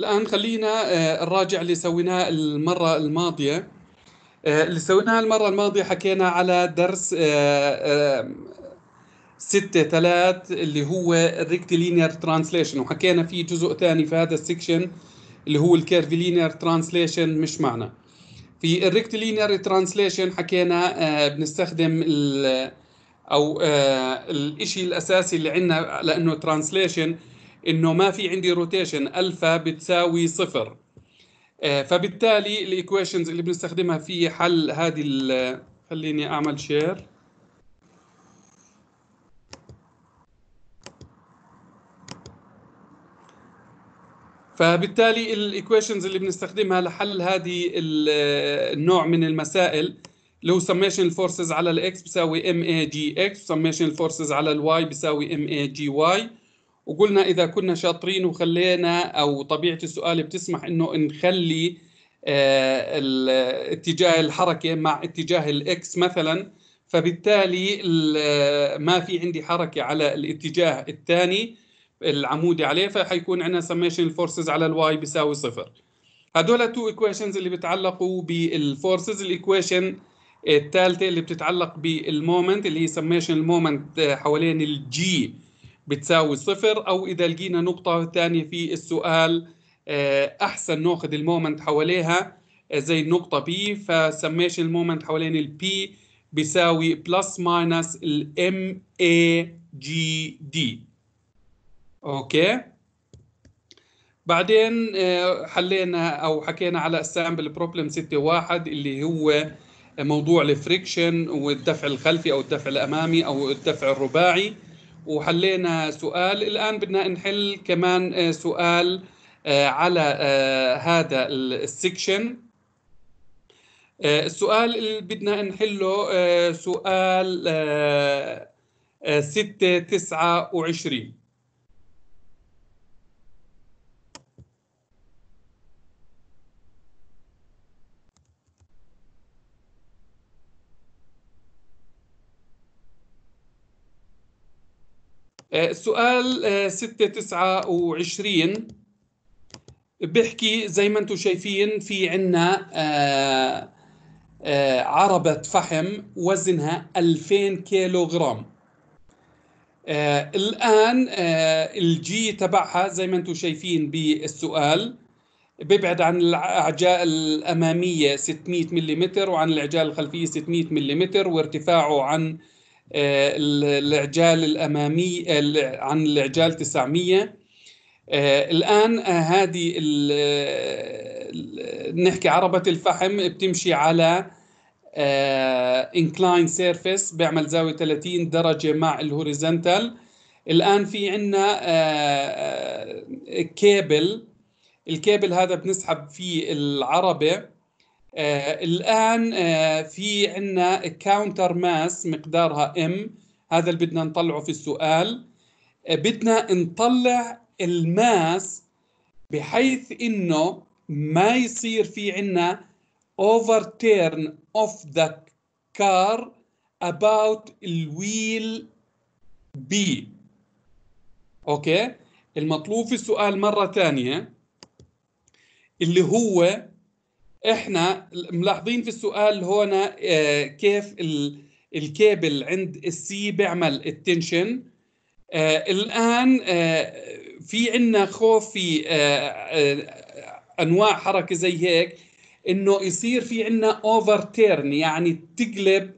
الآن خلينا آه، نراجع اللي سويناه المرة الماضية. آه، اللي سويناه المرة الماضية حكينا على درس آه، ستة ثلاث اللي هو ال rectilinear translation وحكينا فيه جزء ثاني في هذا ال section اللي هو ال curvilinear translation مش معنا. في ال rectilinear translation حكينا بنستخدم أو الشيء الأساسي اللي عندنا لأنه translation إنه ما في عندي rotation alpha بتساوي صفر. آه، فبالتالي ال equations اللي بنستخدمها في حل هذه خليني أعمل share فبالتالي ال equations اللي بنستخدمها لحل هذه النوع من المسائل اللي هو سميشن الفورسز على الاكس بيساوي m a G x summation ال forces على ال y بيساوي m a G y وقلنا إذا كنا شاطرين وخلينا أو طبيعة السؤال بتسمح إنه نخلي آه، اتجاه الحركة مع اتجاه ال x مثلا فبالتالي ما في عندي حركة على الاتجاه الثاني العمودي عليه فحيكون عندنا summation ال forces على ال y بيساوي صفر. هدول two equations اللي بيتعلقوا بال forces ال equation الثالثة اللي بتتعلق بال moment اللي هي summation ال moment حوالين ال G بتساوي صفر أو إذا لقينا نقطة ثانية في السؤال آه، أحسن نأخذ ال moment حواليها آه، زي النقطة P ف summation ال moment حوالين ال P بيساوي plus minus ال m a G d okay؟ بعدين آه، حلينا أو حكينا على ال sample problem 6 1 اللي هو موضوع ال friction والدفع الخلفي أو الدفع الأمامي أو الدفع الرباعي. وحلينا سؤال. الآن بدنا نحل كمان آه، سؤال آه، على آه، هذا السكشن السؤال اللي بدنا نحله سؤال ستة تسعة وعشرين. السؤال آه، 629 بيحكي زي ما أنتم شايفين في عنا آه، آه، عربة فحم وزنها 2000 كيلو جرام الآن الجي تبعها زي ما أنتم شايفين بالسؤال بيبعد عن الأعجاء الأمامية 600 ملم وعن الأعجاء الخلفية 600 ملم وارتفاعه عن آه، العجال الأمامي عن العجال 900 آه، الآن آه، هذه نحكي عربة الفحم بتمشي على inclined surface بيعمل زاوية 30 درجة مع ال horizontal. الآن في عندنا cable ال cable هذا بنسحب فيه العربة. آه الآن آه في عندنا counter mass مقدارها m هذا اللي بدنا نطلعه في السؤال. آه بدنا نطلع ال mass بحيث إنه ما يصير في عندنا overturn of the car about ال wheel B أوكي؟ المطلوب في السؤال مرة ثانية اللي هو إحنا ملاحظين في السؤال هنا آه، كيف الكيبل عند ال C بيعمل ال tension آه، الآن آه، في عندنا خوف في أنواع حركة زي هيك إنه يصير في عندنا overturn يعني تقلب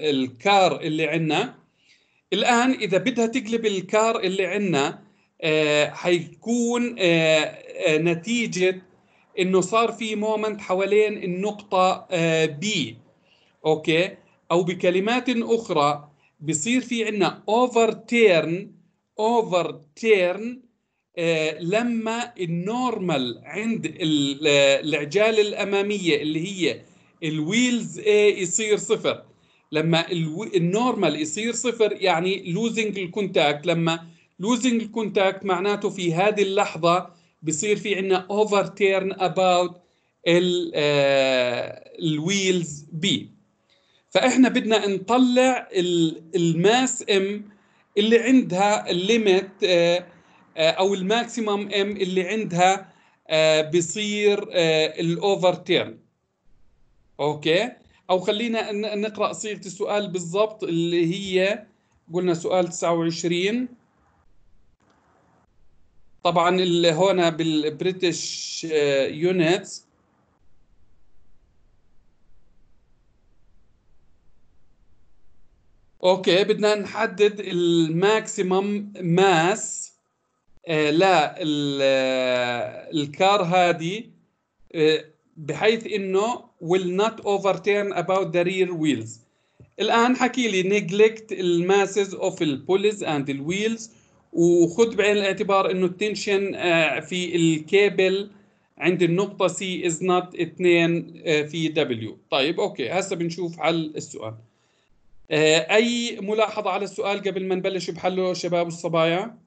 ال car اللي عندنا الآن إذا بدها تقلب ال car اللي عندنا حيكون نتيجة إنه صار في moment حوالين النقطة B آه، okay؟ أو بكلمات أخرى بصير في عندنا overturn overturn لما ال normal عند العجال الأمامية اللي هي ال wheels A يصير صفر. لما ال normal يصير صفر يعني losing ال contact لما losing ال contact معناته في هذه اللحظة بصير في عندنا overturn about ال wheels B فإحنا بدنا نطلع ال mass m اللي عندها ال limit أو ال maximum m اللي عندها بصير ال overturn okay؟ أو خلينا نقرأ صيغة السؤال بالضبط اللي هي قلنا سؤال 29 طبعا اللي هون بال British units okay بدنا نحدد ال maximum mass لل car هذه بحيث إنه will not overturn about the rear wheels. الآن حكي لي neglect ال masses of ال pulleys and ال wheels وخذ بعين الاعتبار إنه ال tension في الكيبل عند النقطة C is not 2 في W. طيب okay. هسه بنشوف حل السؤال. أي ملاحظة على السؤال قبل ما نبلش بحله شباب الصبايا؟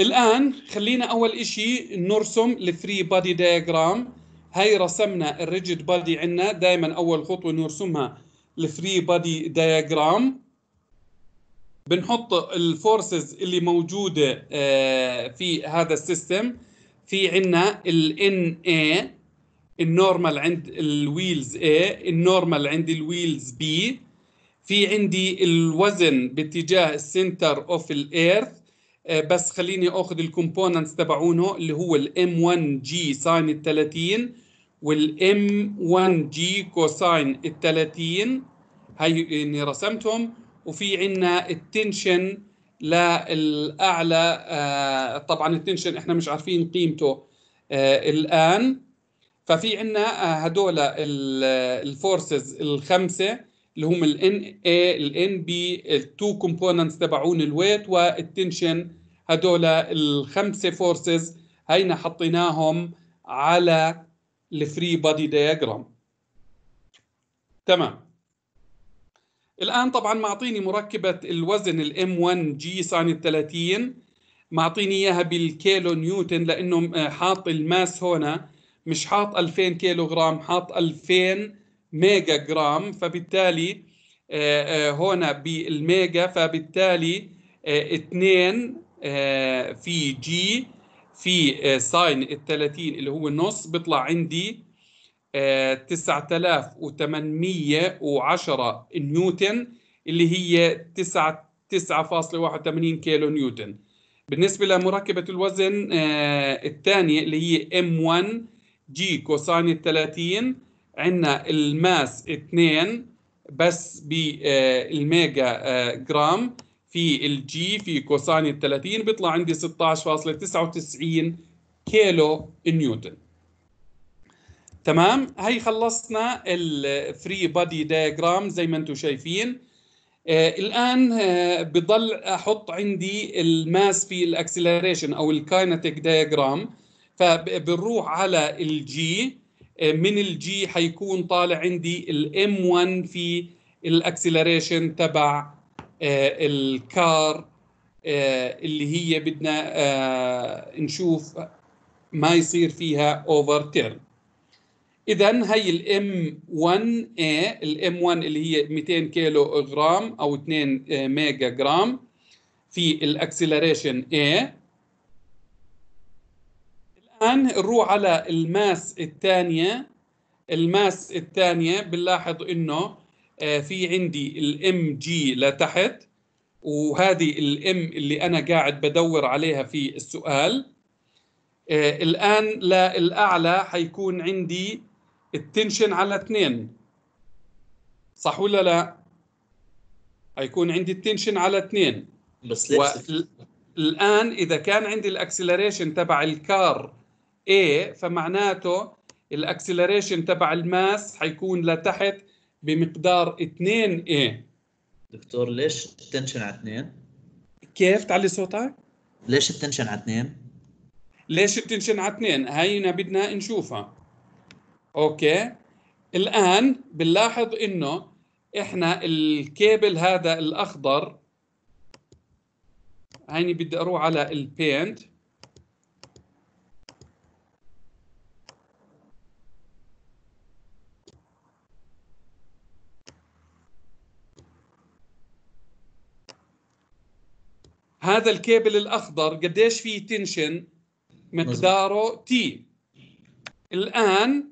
الآن خلينا أول إشي نرسم ال free body diagram هاي رسمنا ال rigid body عندنا. دائما أول خطوة نرسمها ال free body diagram بنحط ال forces اللي موجودة في هذا ال system. في عندنا ال NA ال normal عند ال wheels A ال normal عند ال wheels B. في عندي الوزن باتجاه ال center of ال earth بس خليني أخذ ال components تبعونه اللي هو ال m 1 g sine ال 30 وال m 1 g cosine ال 30 هي إني رسمتهم. وفي عندنا ال tension للأعلى آه طبعا ال tension إحنا مش عارفين قيمته آه الآن. ففي عندنا آه هدول ال forces الخمسة. اللي هم ال NA ال NB ال two components تبعون ال weight وال tension هدول الخمسه forces هينا حطيناهم على ال free body diagram تمام. الآن طبعا معطيني مركبة الوزن ال m 1 g sine 30 معطيني إياها بالكيلو نيوتن لأنه حاط ال mass هنا. مش حاط 2000 كيلو جرام حاط 2000 ميجا جرام فبالتالي هنا بال mega فبالتالي 2 في جي في sine ال 30 اللي هو النص بيطلع عندي 9810 نيوتن اللي هي 9 9.81 كيلو نيوتن. بالنسبة لمركبة الوزن الثانية اللي هي M1 g cosine ال 30 عندنا ال mass 2 بس بال mega جرام. في الجي في cosine ال 30 بيطلع عندي 16.99 كيلو نيوتن. تمام؟ هي خلصنا ال free body diagram زي ما أنتم شايفين. آه الآن آه بضل أحط عندي ال mass في ال acceleration أو ال kinetic diagram فبنروح على ال G آه من ال G حيكون طالع عندي ال M 1 في ال acceleration تبع آه ال car آه اللي هي بدنا آه نشوف ما يصير فيها overturn اذا هي ال M 1 A ال M 1 اللي هي 200 كيلو جرام أو 2 ميجا جرام في ال acceleration A. الان نروح على ال mass الثانية ال mass الثانية بنلاحظ إنه في عندي ال MG لتحت وهذه ال M اللي أنا قاعد بدور عليها في السؤال. الآن للاعلى حيكون عندي ال tension على اثنين. صح ولا لا؟ هيكون عندي ال tension على اثنين. بس ليش؟ الآن إذا كان عندي ال acceleration تبع ال car A فمعناته ال acceleration تبع ال mass حيكون لتحت بمقدار 2 A دكتور ليش ال tension على اثنين؟ كيف تعلي صوتك؟ ليش ال tension على اثنين؟ ليش ال tension على اثنين؟ هينا بدنا نشوفها okay الآن بنلاحظ إنه إحنا الكيبل هذا الأخضر هيني بدي أروح على ال Paint هذا الكيبل الأخضر قديش فيه tension؟ مقداره T الآن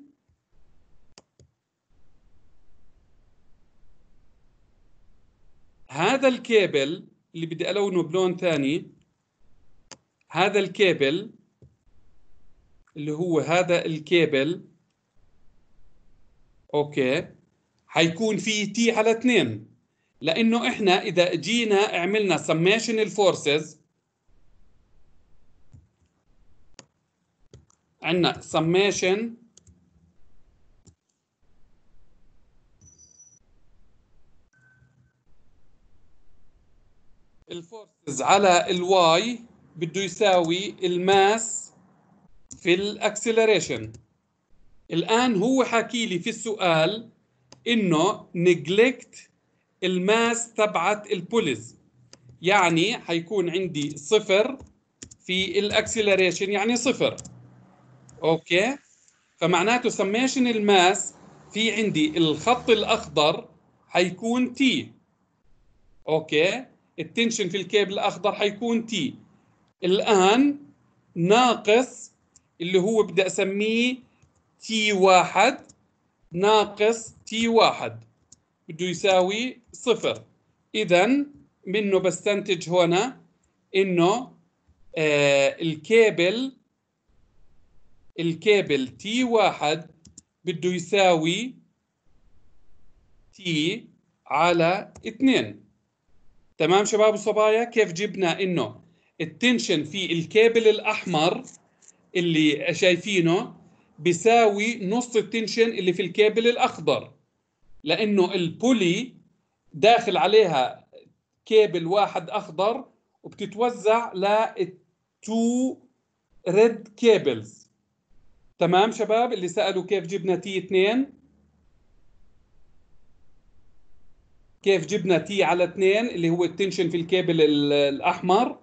هذا الكيبل اللي بدي ألونه بلون ثاني هذا الكيبل اللي هو هذا ال cable okay حيكون فيه T على 2 لأنه إحنا إذا جينا عملنا summation ال forces عندنا summation ال forces على ال Y بده يساوي ال mass في ال acceleration الآن هو حكي لي في السؤال إنه neglect ال mass تبعت ال pulleys. يعني حيكون عندي صفر في ال acceleration يعني صفر. okay؟ فمعناته summation ال mass في عندي الخط الأخضر حيكون T okay؟ ال tension في الكيبل الأخضر حيكون T الآن ناقص اللي هو بدي أسميه T واحد ناقص T واحد. بده يساوي صفر. اذا منه بستنتج هنا؟ إنه آه ال cable ال cable T واحد بده يساوي T على اثنين. تمام شباب وصبايا كيف جبنا إنه ال tension في الكيبل الأحمر اللي شايفينه بيساوي نص ال tension اللي في الكيبل الأخضر؟ لأنه ال pulley داخل عليها كيبل واحد أخضر وبتتوزع لل two red cables تمام شباب؟ اللي سألوا كيف جبنا T 2 كيف جبنا T على 2 اللي هو ال tension في الكيبل الأحمر.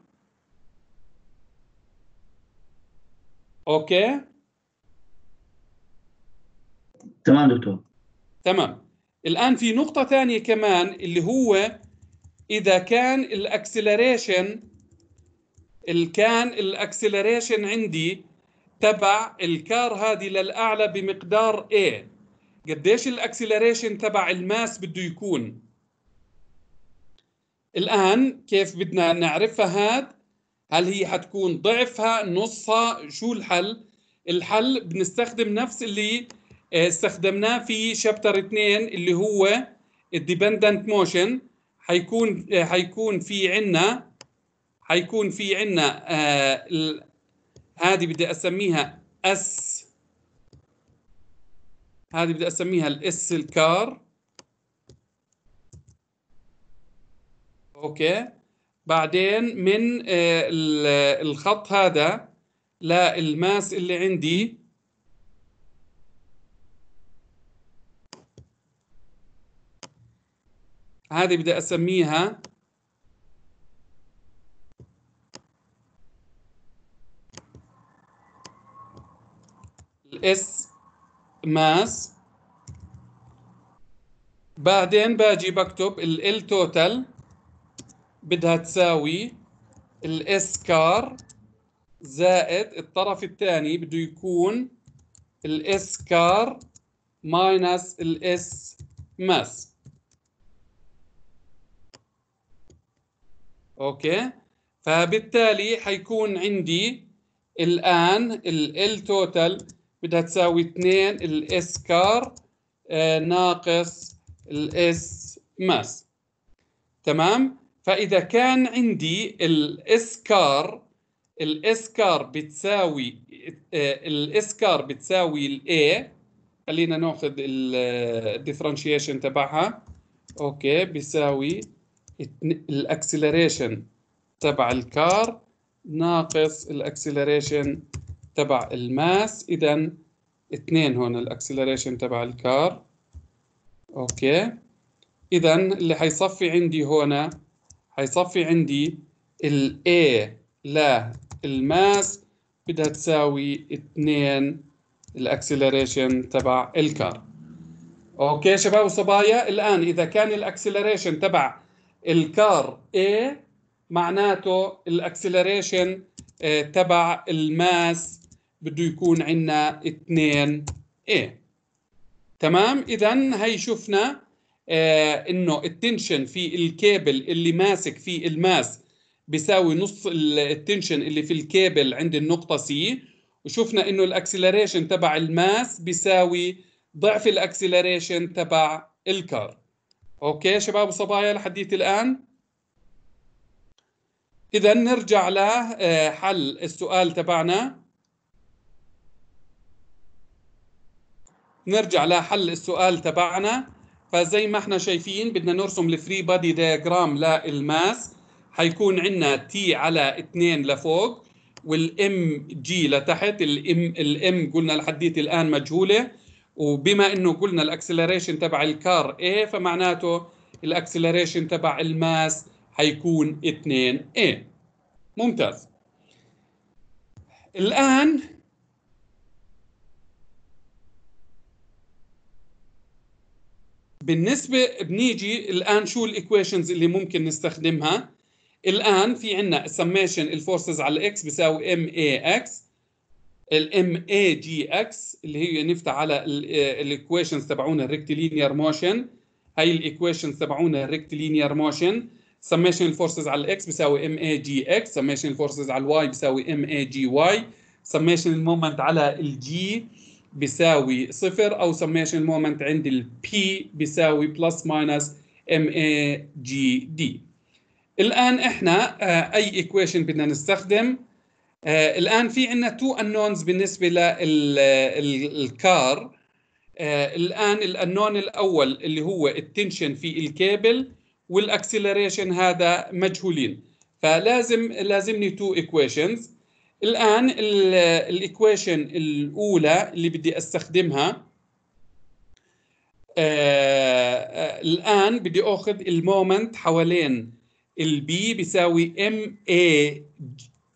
okay؟ تمام دكتور. تمام. الآن في نقطة ثانية كمان اللي هو إذا كان ال acceleration كان ال acceleration عندي تبع ال car هذه للأعلى بمقدار A قديش ال acceleration تبع ال mass بده يكون؟ الآن كيف بدنا نعرفها هاد؟ هل هي حتكون ضعفها نصها؟ شو الحل؟ الحل بنستخدم نفس اللي استخدمناه في chapter 2 اللي هو ال dependent motion. حيكون حيكون في عندنا حيكون في عندنا آه هذه بدي أسميها S هذه بدي أسميها ال S ال car okay. بعدين من آه الخط هذا لل mass اللي عندي هذه بدي أسميها ال S mass. بعدين باجي بكتب ال total بدها تساوي ال S car زائد الطرف الثاني بده يكون ال S car minus ال S mass okay. فبالتالي حيكون عندي الآن ال total بدها تساوي 2 ال S car ناقص ال S mass تمام؟ فإذا كان عندي ال S car ال S car بتساوي آه ال S car بتساوي ال A خلينا نأخذ ال differentiation تبعها. Okay بيساوي ال acceleration تبع ال car ناقص ال acceleration تبع ال mass. اذا اثنين هون ال acceleration تبع ال car. Okay. اذا اللي حيصفي عندي هنا حيصفي عندي ال A لل mass بدها تساوي 2 ال acceleration تبع ال car. Okay شباب وصبايا الآن إذا كان ال acceleration تبع ال car A معناته ال acceleration آه، تبع ال mass بده يكون عندنا 2 a. تمام؟ اذا هي شفنا آه إنه ال tension في الكيبل اللي ماسك فيه ال mass بيساوي نص ال tension اللي في الكيبل عند النقطة C وشفنا إنه ال acceleration تبع ال mass بيساوي ضعف ال acceleration تبع ال car. Okay شباب وصبايا لحديت الآن. اذا نرجع لحل السؤال تبعنا. نرجع لحل السؤال تبعنا. فزي ما إحنا شايفين بدنا نرسم ال free body diagram لل mass حيكون عندنا T على 2 لفوق وال mg لتحت. ال M ال M قلنا لحديت الآن مجهولة. وبما إنه قلنا ال acceleration تبع ال car A فمعناته ال acceleration تبع ال mass حيكون 2 A. ممتاز. الآن بالنسبة بنيجي الآن شو ال equations اللي ممكن نستخدمها؟ الآن في عندنا summation ال forces على ال X بيساوي m a x ال m a G x اللي هي نفتح على ال equations تبعونا ال rectilinear motion هاي ال equations تبعونا ال rectilinear motion summation ال forces على ال X بيساوي m a G x summation ال forces على ال Y بيساوي m a G y summation ال moment على ال G بيساوي صفر أو summation ال moment عند ال P بيساوي plus minus m a G d الآن إحنا آه أي equation بدنا نستخدم؟ آه الآن في عندنا two unknowns بالنسبة لل car آه الآن الانون الأول اللي هو ال tension في الكيبل وال acceleration هذا مجهولين. فلازم لازمني two equations الآن ال equation الأولى اللي بدي أستخدمها آه الآن بدي أخذ ال moment حوالين ال B بيساوي m a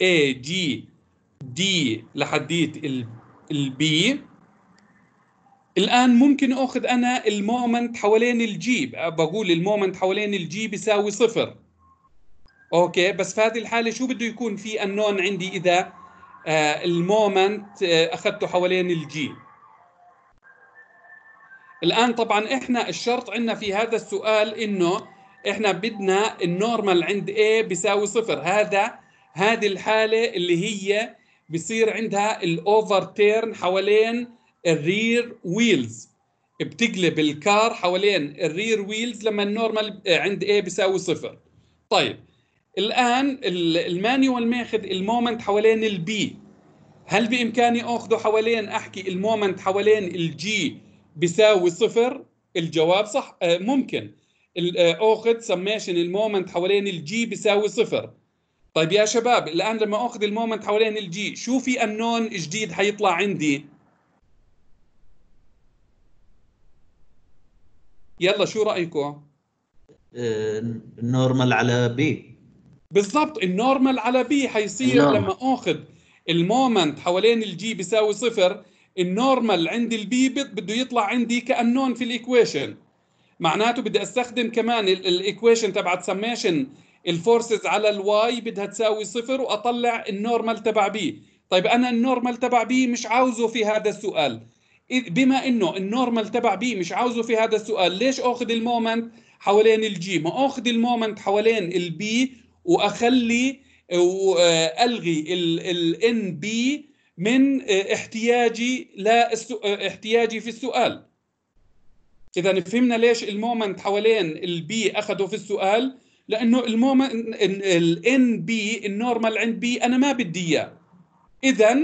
a G d لحديت ال B الآن ممكن أخذ أنا ال moment حوالين ال G بقول ال moment حوالين ال G بيساوي صفر. Okay بس في هذه الحالة شو بده يكون في النون عندي إذا آه ال moment آه أخذته حوالين ال G الآن طبعا إحنا الشرط عندنا في هذا السؤال إنه إحنا بدنا ال normal عند A بيساوي صفر. هذا هذه الحالة اللي هي بصير عندها ال overturn حوالين ال rear wheels بتقلب ال car حوالين ال rear wheels لما ال normal عند A بيساوي صفر. طيب الآن ال manual ماخذ ال moment حوالين ال B هل بإمكاني أخذه حوالين أحكي ال moment حوالين ال G بيساوي صفر؟ الجواب صح آه ممكن. أخذ summation ال moment حوالين ال G بيساوي صفر. طيب يا شباب الآن لما أخذ ال moment حوالين ال G شو في انون جديد حيطلع عندي؟ يلا شو رايكم ال normal على B بالضبط ال normal على B حيصير ال normal. لما أخذ ال moment حوالين ال G بيساوي صفر ال normal عند ال B بده يطلع عندي كانون في ال equation معناته بدي أستخدم كمان ال equation تبعت summation ال forces على ال Y بدها تساوي صفر وأطلع ال normal تبع B. طيب أنا ال normal تبع B مش عاوزه في هذا السؤال. بما إنه ال normal تبع B مش عاوزه في هذا السؤال ليش أخذ ال moment حوالين ال G ما أخذ ال moment حوالين ال B وأخلي والغي ال NB من احتياجي لا احتياجي في السؤال. إذا فهمنا ليش ال moment حوالين ال B اخذوا في السؤال؟ لأنه ال moment ال NB ال normal عند B أنا ما بدي إياه. اذا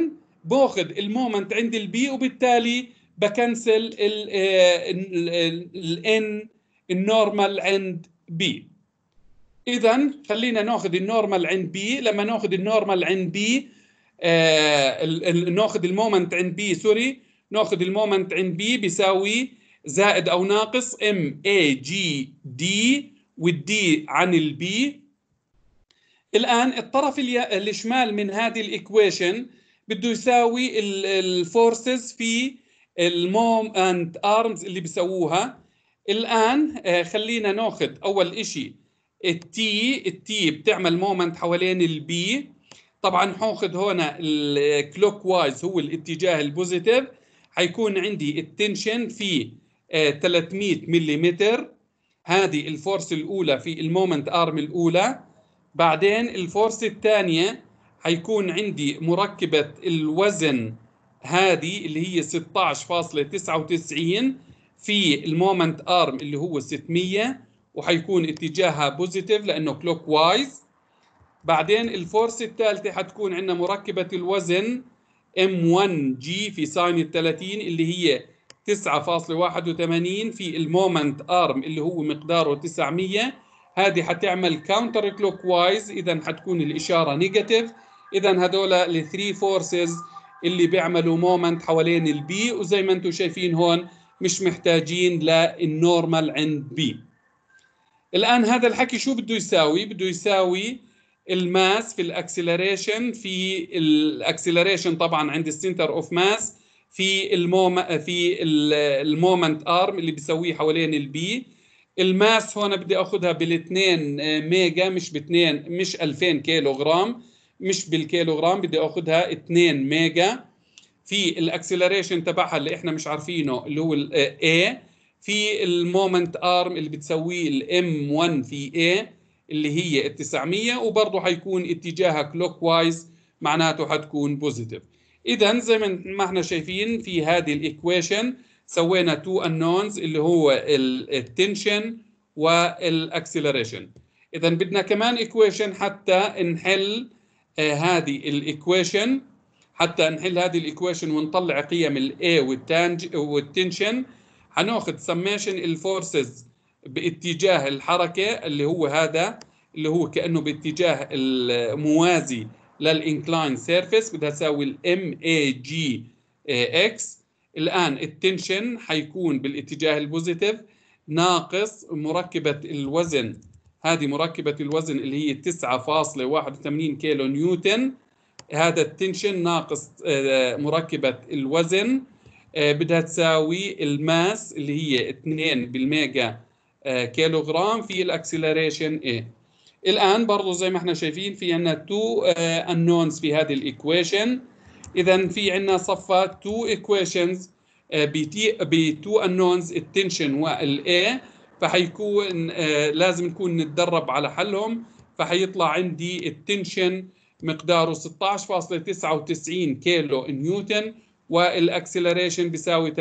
باخذ المومنت عند البي وبالتالي بكنسل الان ال normal عند B اذا خلينا ناخذ ال normal عند B لما ناخذ ال normal عند B آه ناخذ ال moment عند B sorry ناخذ ال moment عند B بيساوي زائد أو ناقص M aG d وال d عن ال B الآن الطرف الشمال من هذه ال equation بده يساوي ال forces في ال moment arms اللي بيسووها. الآن خلينا ناخذ أول شيء ال T اللي بتعمل moment حوالين ال B طبعا حاخذ هنا ال clockwise هو الاتجاه ال positive حيكون عندي ال tension في آه، 300 ملم هذه ال force الأولى في ال moment arm الأولى. بعدين ال force الثانية حيكون عندي مركبة الوزن هذه اللي هي 16.99 في ال moment arm اللي هو 600 وحيكون اتجاهها positive لأنه clockwise بعدين ال force الثالثة حتكون عندنا مركبة الوزن M1G في sine ال 30 اللي هي 9.81 في ال moment arm اللي هو مقداره 900 هذه حتعمل counter clockwise اذا حتكون الإشارة negative اذا هذول ال three forces اللي بيعملوا moment حوالين ال B وزي ما أنتم شايفين هون مش محتاجين لل normal عند B الآن هذا الحكي شو بده يساوي؟ بده يساوي ال mass في ال acceleration في ال acceleration طبعا عند ال center of mass في ال mom في ال moment arm اللي بيسويه حوالين ال B ال mass هون بدي أخذها بالاثنين mega مش باثنين مش 2000 كيلو جرام مش بالكيلو جرام بدي أخذها 2 mega. في ال acceleration تبعها اللي إحنا مش عارفينه اللي هو A. في ال moment arm اللي بتسويه ال M1 في A اللي هي ال 900 وبرضه حيكون اتجاهها clockwise معناته حتكون positive إذا زي ما إحنا شايفين في هذه ال equation سوينا two unknowns اللي هو ال tension وال acceleration إذا بدنا كمان equation حتى نحل آه هذه ال equation. حتى نحل هذه ال equation ونطلع قيم ال A وال ten وال tension حناخذ summation ال forces باتجاه الحركة اللي هو هذا اللي هو كأنه باتجاه الموازي لل incline surface بدها تساوي ال M aGx الآن ال tension حيكون بالاتجاه ال positive ناقص مركبة الوزن. هذه مركبة الوزن اللي هي 9.81 كيلو نيوتن. هذا ال tension ناقص مركبة الوزن. بدها تساوي ال mass اللي هي 2 بال mega كيلو جرام في ال acceleration A. الآن برضه زي ما إحنا شايفين في عندنا two unknowns في هذه ال equation. اذا في عندنا صفى two equations ب two unknowns ال tension وال A فحيكون لازم نكون نتدرب على حلهم. فحيطلع عندي ال tension مقداره 16.99 كيلو نيوتن وال acceleration بيساوي 3.59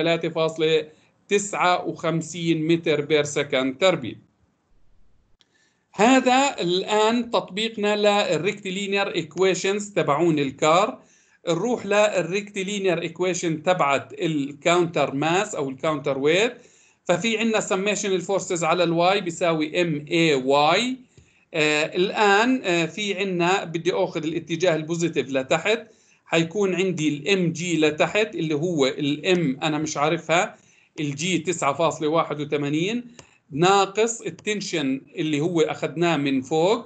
متر per second تربيع. هذا الآن تطبيقنا لل rectilinear equations تبعون ال car. نروح لل rectilinear equation تبعت ال counter mass أو ال counterweight ففي عندنا summation ال forces على ال y بيساوي M ay الآن آه في عندنا بدي أخذ الاتجاه ال positive لتحت. حيكون عندي ال MG لتحت اللي هو ال M أنا مش عارفها ال G 9.81 ناقص ال tension اللي هو أخذناه من فوق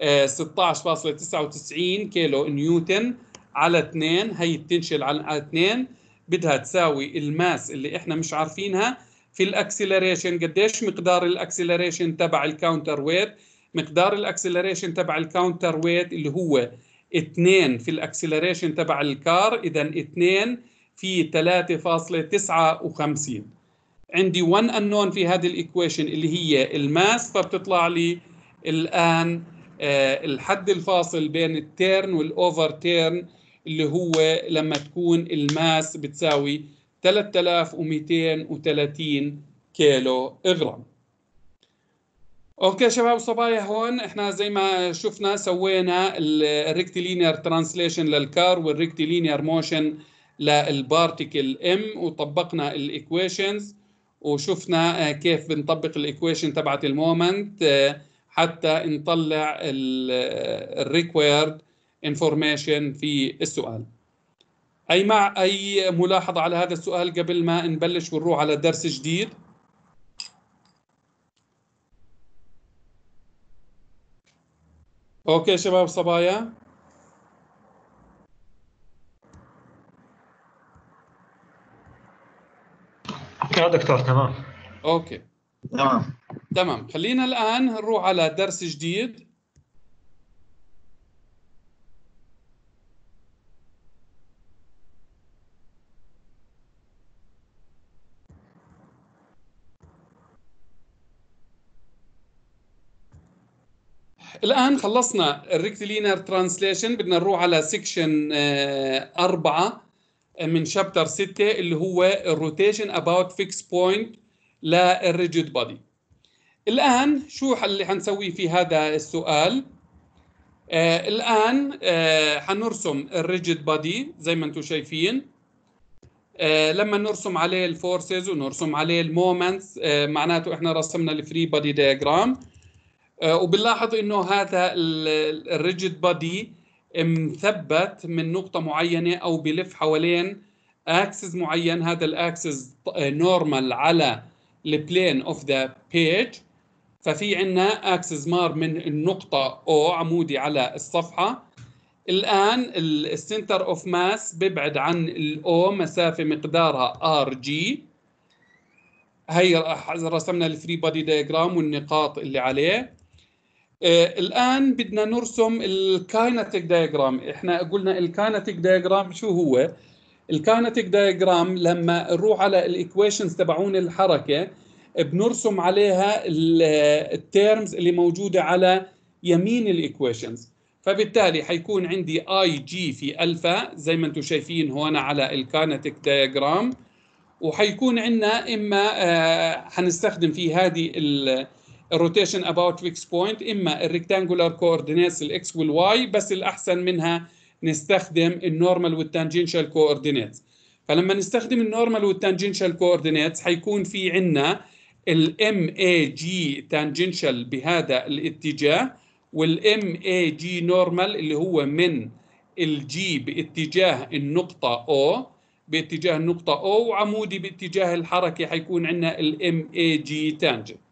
آه 16.99 كيلو نيوتن على 2 هي ال tension على 2 بدها تساوي ال mass اللي إحنا مش عارفينها في ال acceleration. قديش مقدار ال acceleration تبع ال counterweight؟ مقدار ال acceleration تبع ال counterweight اللي هو 2 في ال acceleration تبع ال car اذا 2 في 3.59 عندي 1 انون في هذه ال equation اللي هي ال mass فبتطلع لي الآن آه الحد الفاصل بين ال turn وال overturn اللي هو لما تكون ال mass بتساوي 3230 كيلو جرام okay شباب وصبايا هون إحنا زي ما شفنا سوينا ال rectilinear translation لل car وال rectilinear motion لل particle ام وطبقنا ال equations وشفنا كيف بنطبق ال equation تبعت ال moment حتى نطلع ال required information في السؤال. أي مع أي ملاحظة على هذا السؤال قبل ما نبلش ونروح على درس جديد؟ okay شباب صبايا. يا دكتور تمام. okay. تمام. تمام. خلينا الآن نروح على درس جديد. الآن خلصنا ال rectilinear translation بدنا نروح على section أربعة. من chapter ستة اللي هو ال rotation about fixed point لل rigid body الآن شو اللي حنسويه في هذا السؤال؟ آه الآن آه حنرسم ال rigid body زي ما أنتم شايفين. آه لما نرسم عليه ال forces ونرسم عليه ال moments آه معناته إحنا رسمنا ال free body diagram آه وبنلاحظ إنه هذا ال rigid body مثبت من نقطة معينة أو بلف حوالين axis معين. هذا ال axis normal على ال plane of the page ففي عندنا axis مار من النقطة أو عمودي على الصفحة. الآن ال center of mass بيبعد عن ال O مسافة مقدارها RG هي رسمنا ال free body diagram والنقاط اللي عليه. آه الآن بدنا نرسم ال kinetic diagram. إحنا قلنا ال kinetic diagram شو هو؟ ال kinetic diagram لما نروح على ال equations تبعون الحركة بنرسم عليها ال terms اللي موجودة على يمين ال equations. فبالتالي حيكون عندي IG في ألفا زي ما أنتم شايفين هون على ال kinetic diagram. وحيكون عندنا إما آه حنستخدم في هذه ال rotation about fixed point إما ال rectangular coordinates ال X وال Y بس الأحسن منها نستخدم ال normal وال tangential coordinates فلما نستخدم ال normal وال tangential coordinates حيكون في عندنا ال MAG tangential بهذا الاتجاه وال MAG normal اللي هو من الجي باتجاه النقطة أو باتجاه النقطة أو وعمودي باتجاه الحركة حيكون عندنا ال MAG tangent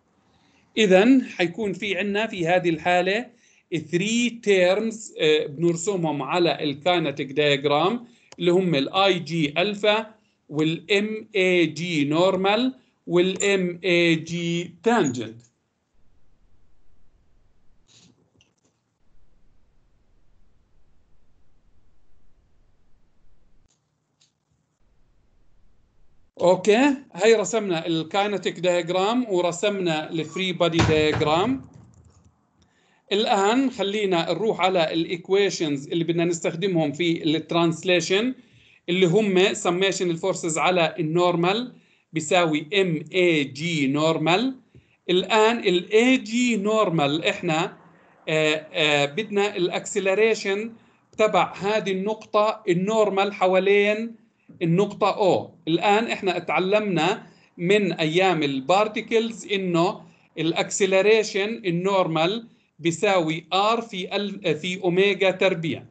اذا حيكون في عندنا في هذه الحالة 3 terms بنرسمهم على ال kinetic diagram اللي هم ال IG alpha وال MAG normal وال MAG tangent okay. هي رسمنا ال kinetic diagram ورسمنا ال free body diagram الآن خلينا نروح على ال equations اللي بدنا نستخدمهم في ال translation اللي هم summation ال forces على ال normal بيساوي MAG normal الآن ال AG normal إحنا آآ آآ بدنا ال acceleration تبع هذه النقطة ال normal حوالين النقطة O الآن إحنا اتعلمنا من أيام ال particles إنه ال acceleration ال normal بيساوي R في ال في أوميجا تربيع.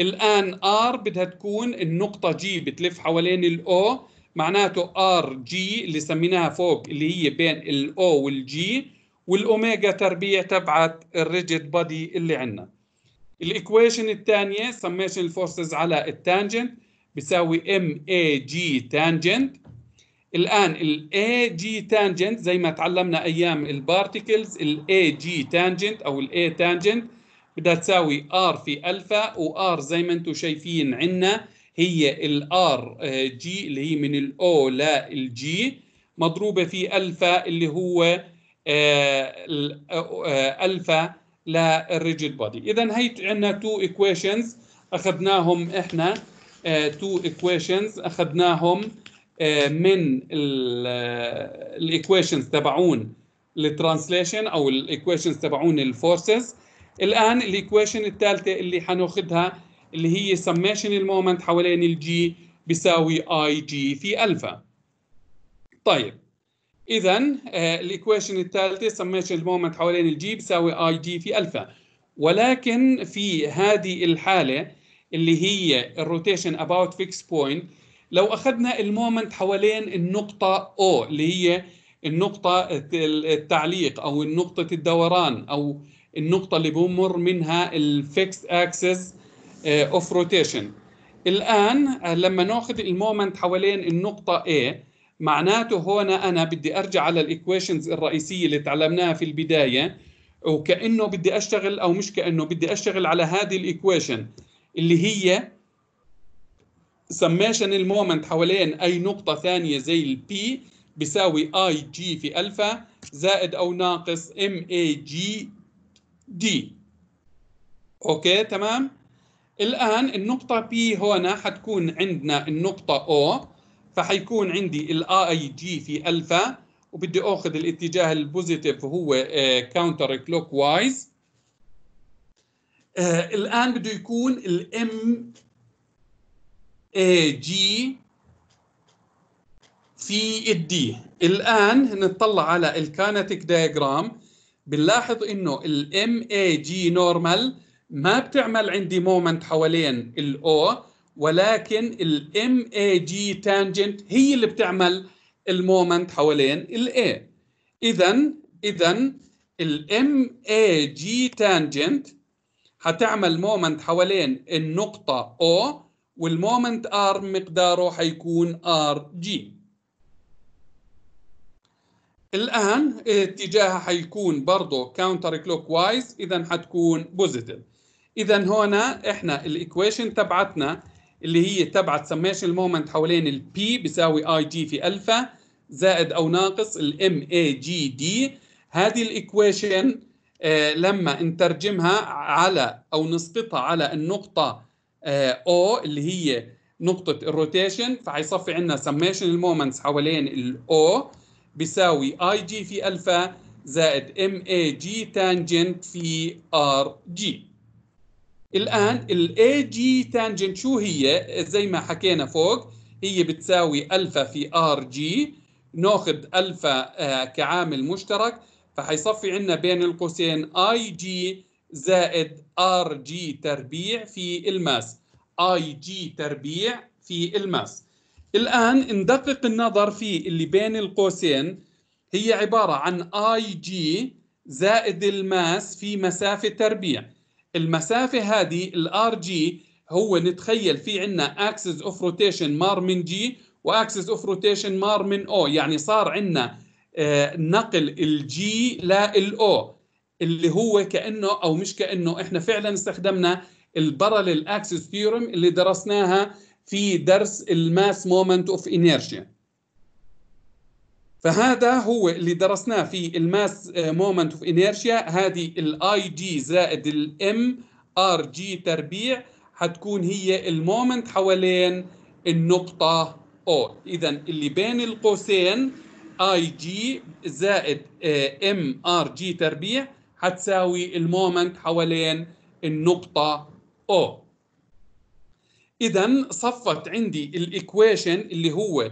الآن R بدها تكون النقطة G بتلف حوالين ال O معناته RG اللي سميناها فوق اللي هي بين ال O وال G والأوميجا تربيع تبعت ال rigid body اللي عندنا. ال equation الثانية summation ال forces على ال tangent بيساوي MAG tangent الآن ال AG tangent زي ما تعلمنا أيام ال particles ال AG tangent أو ال A tangent بدها تساوي R في alpha و R زي ما أنتم شايفين عندنا هي ال RG اللي هي من ال O لل G مضروبة في ألفا اللي هو alpha لل rigid body اذا هي عندنا two equations أخذناهم إحنا. two uh, equations أخذناهم uh, من ال equations تبعون ال translation أو ال equations تبعون ال forces الآن ال equation الثالثة اللي حناخذها اللي هي summation ال moment حوالين ال G بيساوي IG في الفا طيب اذا ال equation الثالثة summation ال moment حوالين ال G بيساوي IG في الفا ولكن في هذه الحالة اللي هي ال rotation about fixed point لو أخذنا ال moment حوالين النقطة O اللي هي النقطة التعليق أو نقطة الدوران أو النقطة اللي بمر منها ال fixed axis of rotation الآن لما نأخذ ال moment حوالين النقطة A معناته هون أنا بدي أرجع على ال equations الرئيسية اللي تعلمناها في البداية وكأنه بدي أشتغل أو مش كأنه بدي أشتغل على هذه ال equation اللي هي summation ال moment حوالين أي نقطة ثانية زي ال P بيساوي IG في ألفا زائد أو ناقص MAG d okay تمام؟ الآن النقطة P هنا حتكون عندنا النقطة O فحيكون عندي ال IG في ألفا وبدي أخذ الاتجاه ال positive هو counter clockwise الآن بده يكون ال m aG في ال d الآن نطلع على ال kinetic diagram بنلاحظ إنه ال m aG normal ما بتعمل عندي moment حوالين ال O ولكن ال m aG tangent هي اللي بتعمل ال moment حوالين ال O اذا اذا ال m aG tangent حتعمل moment حوالين النقطة O وال moment arm مقداره rG الآن اتجاهها حيكون برضه clockwise إذا حتكون positive إذا هنا إحنا ال equation تبعتنا اللي هي تبعت summation ال moment حوالين ال P بيساوي IG في ألفا زائد أو ناقص جي دي هذه ال equation لما نترجمها على أو نسقطها على النقطة آه O اللي هي نقطة ال rotation فحيصفي عندنا summation ال moments حوالين ال O بيساوي IG في ألفا زائد m aG tangent في rG الآن ال aG tangent شو هي؟ زي ما حكينا فوق هي بتساوي ألفا في rG ناخذ ألفا آه كعامل مشترك. فحيصفي عندنا بين القوسين اي جي زائد ار جي تربيع في ال mass. اي جي تربيع في ال mass. الآن ندقق النظر في اللي بين القوسين. هي عبارة عن IG زائد ال mass في مسافة تربيع. المسافة هذه ال rG هو نتخيل في عندنا axis of rotation مار من G و axis of rotation مار من O يعني صار عندنا نقل ال G لل O اللي هو كأنه أو مش كأنه إحنا فعلا استخدمنا ال parallel axis theorem اللي درسناها في درس ال mass moment of inertia فهذا هو اللي درسناه في ال mass moment of inertia هذه ال IG زائد ال m rG تربيع حتكون هي ال moment حوالين النقطة O اذا اللي بين القوسين IG زائد m rG تربيع حتساوي ال moment حوالين النقطة O. اذا صفت عندي ال equation اللي هو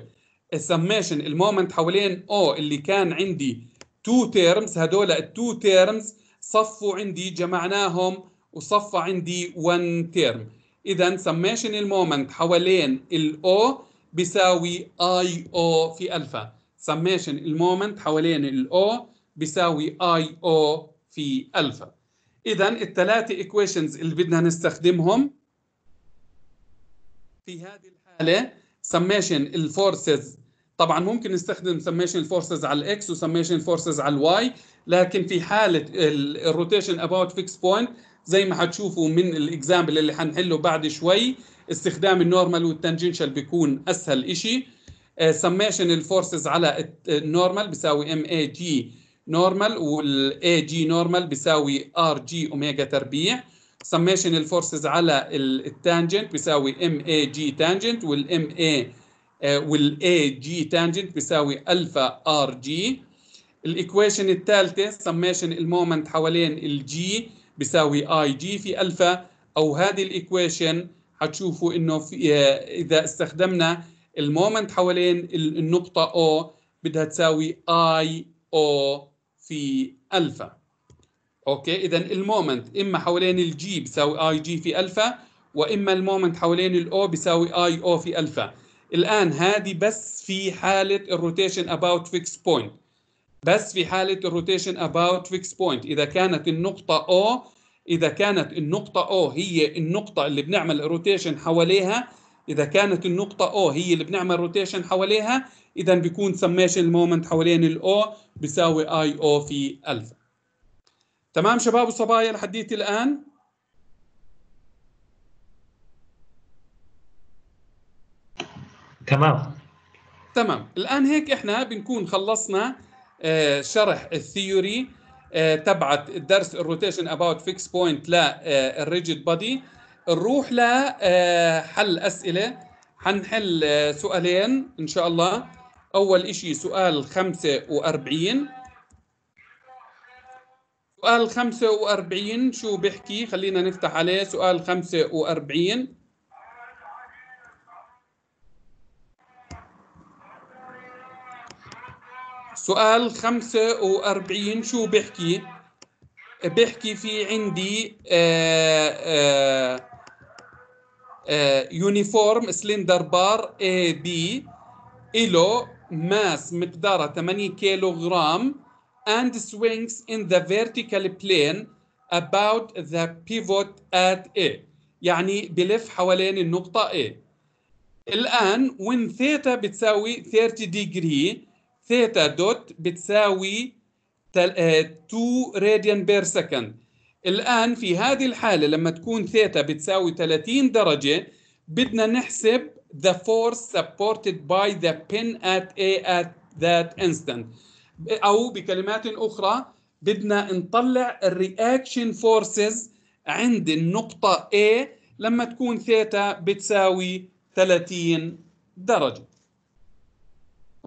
ال summation ال moment حوالين O اللي كان عندي two terms هدول ال two terms صفوا عندي جمعناهم وصفى عندي 1 term اذا summation ال moment حوالين ال O بيساوي IO في ألفا. summation ال moment حوالين ال O بيساوي IO في الفا اذا الثلاثة equations اللي بدنا نستخدمهم في هذه الحالة summation ال forces طبعا ممكن نستخدم summation ال forces على ال x و summation ال forces على ال y لكن في حالة ال rotation about fixed point زي ما حتشوفوا من ال example اللي حنحله بعد شوي استخدام ال normal وال tangential بيكون أسهل شيء summation ال forces على ال normal بيساوي m aG normal وال aG normal بيساوي rG omega تربيع. summation ال forces على ال tangent بيساوي m aG tangent وال m a وال aG tangent بيساوي الفا rG ال equation الثالثة summation ال moment حوالين ال G بيساوي IG في الفا أو هذه ال equation حتشوفوا إنه في إذا استخدمنا ال moment حوالين النقطة O بدها تساوي IO في ألفا. okay؟ اذا ال moment إما حوالين ال G بيساوي IG في ألفا وإما ال moment حوالين ال O بيساوي IO في ألفا. الآن هذه بس في حالة ال rotation about fixed point بس في حالة ال rotation about fixed point إذا كانت النقطة O إذا كانت النقطة O هي النقطة اللي بنعمل rotation حواليها إذا كانت النقطة O هي اللي بنعمل rotation حواليها إذا بيكون summation ال moment حوالين ال O بيساوي IO في الفا تمام شباب وصبايا لحديت الآن؟ تمام. تمام. الآن هيك إحنا بنكون خلصنا آه، شرح ال theory آه، تبعت درس ال rotation about fixed point لل rigid body نروح لحل أسئلة. حنحل آه، سؤالين إن شاء الله. أول إشي سؤال 45 سؤال 45 شو بيحكي؟ خلينا نفتح عليه. سؤال 45 سؤال 45 شو بيحكي؟ بيحكي في عندي uniform slender bar AB إله mass مقدارها 8 كيلو جرام and swings in the vertical plane about the pivot at A. يعني بلف حوالين النقطة A. الآن when theta بتساوي 30 degree theta dot بتساوي 2 radian per second الآن في هذه الحالة لما تكون ثيتا بتساوي 30 درجة بدنا نحسب the force supported by the pin at A at that instant. أو بكلمات أخرى بدنا نطلع ال reaction forces عند النقطة A لما تكون ثيتا بتساوي 30 درجة.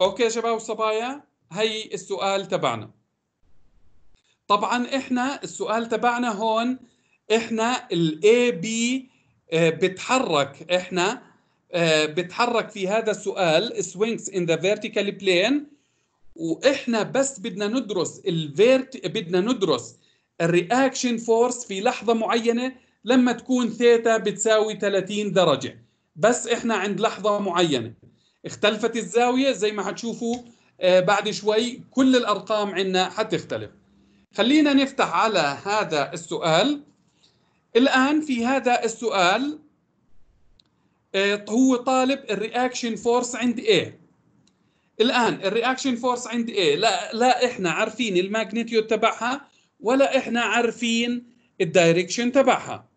okay شباب وصبايا؟ هي السؤال تبعنا. طبعا إحنا السؤال تبعنا هون إحنا ال AB بتحرك إحنا آه، بتحرك في هذا السؤال swings in the vertical plane وإحنا بس بدنا ندرس ال vert بدنا ندرس ال reaction force في لحظة معينة لما تكون ثيتا بتساوي 30 درجة. بس إحنا عند لحظة معينة. اختلفت الزاوية زي ما حتشوفوا آه، بعد شوي كل الأرقام عندنا حتختلف. خلينا نفتح على هذا السؤال. الآن في هذا السؤال آه، هو طالب ال reaction force عند A. الآن ال reaction force عند A لا, لا إحنا عارفين ال magnitude تبعها ولا إحنا عارفين ال direction تبعها.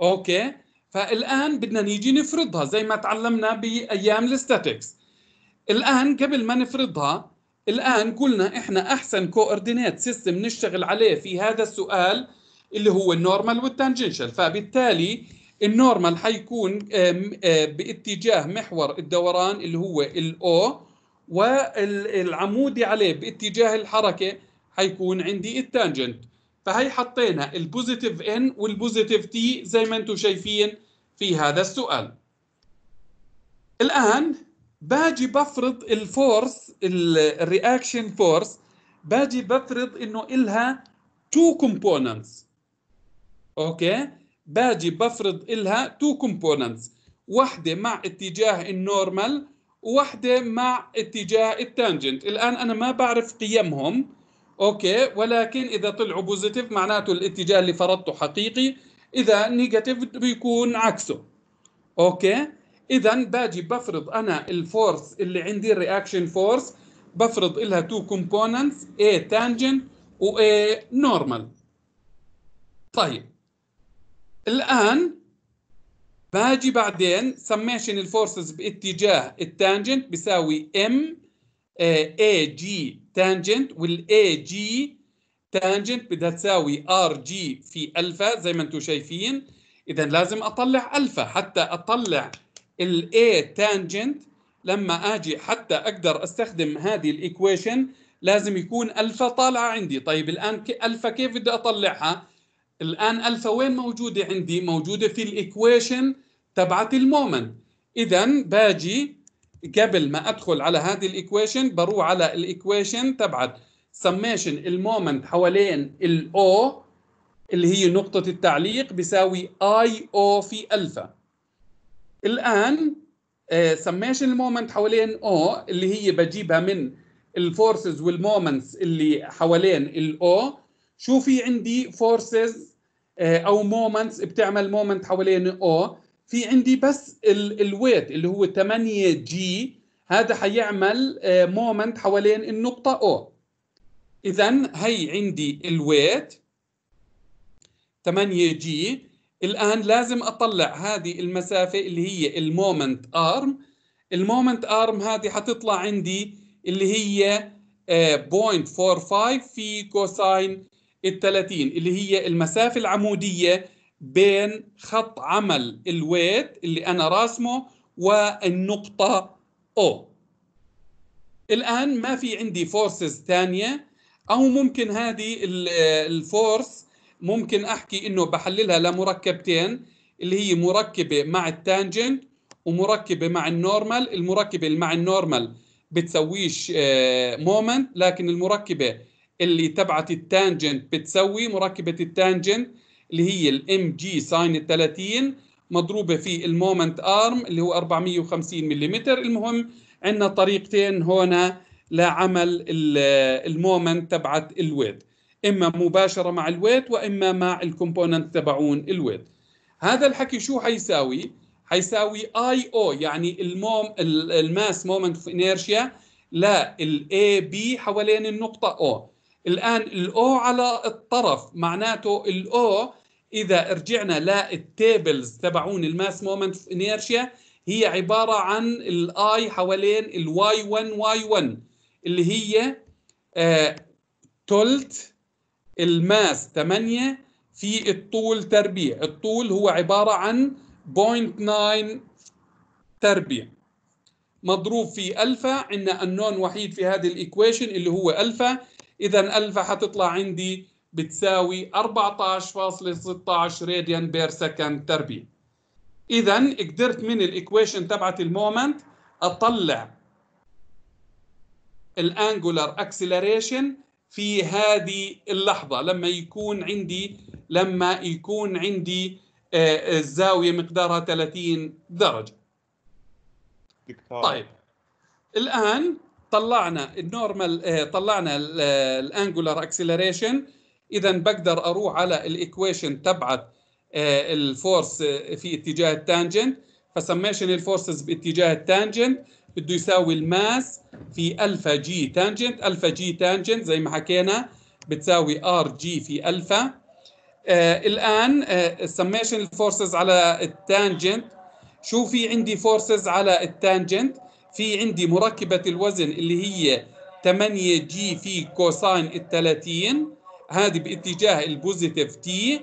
okay؟ فالآن بدنا نيجي نفرضها زي ما تعلمنا بأيام ال statics. الآن قبل ما نفرضها الآن قلنا إحنا أحسن coordinate system نشتغل عليه في هذا السؤال اللي هو ال normal وال tangential فبالتالي ال normal حيكون باتجاه محور الدوران اللي هو ال O والعمودي عليه باتجاه الحركة حيكون عندي ال tangent فهي حطينا ال positive n وال positive t زي ما أنتم شايفين في هذا السؤال. الآن باجي بفرض ال force ال reaction force باجي بفرض إنه إلها two components okay؟ باجي بفرض إلها two components واحدة مع اتجاه ال normal وواحدة مع اتجاه ال tangent الآن أنا ما بعرف قيمهم. okay؟ ولكن إذا طلعوا positive معناته الاتجاه اللي فرضته حقيقي. إذا negative بيكون عكسه. أوكي؟ اذا باجي بفرض أنا ال force اللي عندي ال reaction force بفرض لها two components A tangent و A normal طيب. الآن باجي بعدين summation ال forces باتجاه ال tangent بيساوي M aG tangent وال aG tangent بدها تساوي rG في ألفا زي ما أنتم شايفين. اذا لازم أطلع ألفا حتى أطلع ال a tangent لما أجي حتى أقدر استخدم هذه ال equation لازم يكون ألفا طالعة عندي. طيب الآن ألفا كيف بدي أطلعها؟ الآن ألفا وين موجودة عندي؟ موجودة في ال equation تبعت ال moment. اذا باجي قبل ما أدخل على هذه ال equation بروح على ال equation تبعت summation ال moment حوالين ال O اللي هي نقطة التعليق بيساوي IO في ألفا. الآن summation ال moment حوالين O اللي هي بجيبها من ال forces وال moments اللي حوالين ال O شو في عندي forces أو moments بتعمل moment حوالين O في عندي بس ال weight اللي هو 8 جي هذا حيعمل moment حوالين النقطة O. إذا هي عندي ال weight 8 g الآن لازم أطلع هذه المسافة اللي هي ال moment arm ال moment arm هذه حتطلع عندي اللي هي 0.45 في cosine ال 30 اللي هي المسافة العمودية بين خط عمل ال weight اللي أنا راسمه والنقطة O. الآن ما في عندي forces ثانية أو ممكن هذه ال force ممكن أحكي إنه بحللها لمركبتين اللي هي مركبة مع ال tangent ومركبة مع ال normal. المركبة اللي مع ال normal بتسويش moment لكن المركبة اللي تبعت ال tangent بتسوي مركبة ال tangent اللي هي ال mg sine 30 مضروبة في ال moment arm اللي هو 450 ملم المهم عندنا طريقتين هنا لعمل ال moment تبعت ال weight إما مباشرة مع ال weight وإما مع ال component تبعون ال weight. هذا الحكي شو حيساوي؟ حيساوي I O يعني الموم ال mass moment of inertia لل A B حوالين النقطة O الآن ال O على الطرف معناته ال O إذا رجعنا لل tables تبعون ال mass moment of inertia هي عبارة عن ال I حوالين ال y 1 y 1 اللي هي آه تلت الماس 8 في الطول تربيع. الطول هو عبارة عن 0.9 تربيع. مضروب في ألفا. عندنا unknown وحيد في هذه ال equation اللي هو ألفا. اذا ألفا حتطلع عندي بتساوي 14.16 radian per second تربيع. اذا قدرت من ال equation تبعت ال moment أطلع ال angular acceleration في هذه اللحظة. لما يكون عندي لما يكون عندي الزاوية مقدارها 30 درجة. دكتور. طيب. الآن طلعنا ال normal طلعنا ال angular acceleration. اذا بقدر أروح على ال equation تبعت الفورس في اتجاه التانجنت. فسميشن الفورسز باتجاه التانجنت. بده يساوي ال mass في a G tangent a G tangent زي ما حكينا بتساوي r G في ألفا. آه الآن آه summation ال forces على ال tangent شو في عندي forces على ال tangent في عندي مركبة الوزن اللي هي 8 g في cosine ال 30 هذه باتجاه ال positive t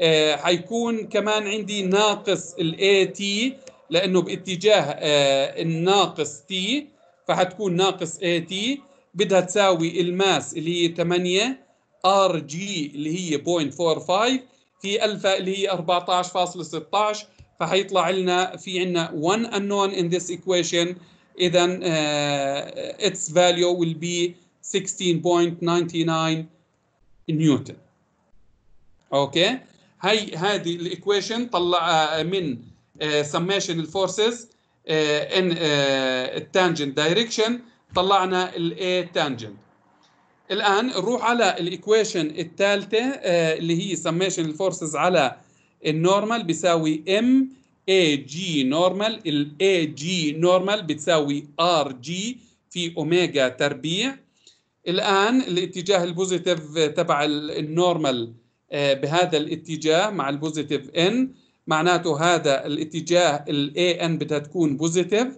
آه حيكون كمان عندي ناقص ال A t لأنه باتجاه آه الناقص t فحتكون ناقص A t بدها تساوي ال mass اللي هي 8 r G اللي هي 0.45 في ألفا اللي هي 14.16 فحيطلع لنا في عندنا 1 unknown in this equation. اذا uh, its value will be 16.99 نيوتن okay هي هذه الايكويشن طلع من سميشن الفورسز ان التانجنت دايركشن طلعنا الاي تانجنت الآن نروح على ال equation الثالثة اللي هي summation ال forces على ال normal بيساوي m a G normal ال a G normal بتساوي r G في اوميجا تربيع. الآن الاتجاه ال positive تبع ال normal بهذا الاتجاه مع ال positive n معناته هذا الاتجاه ال A n بدها تكون positive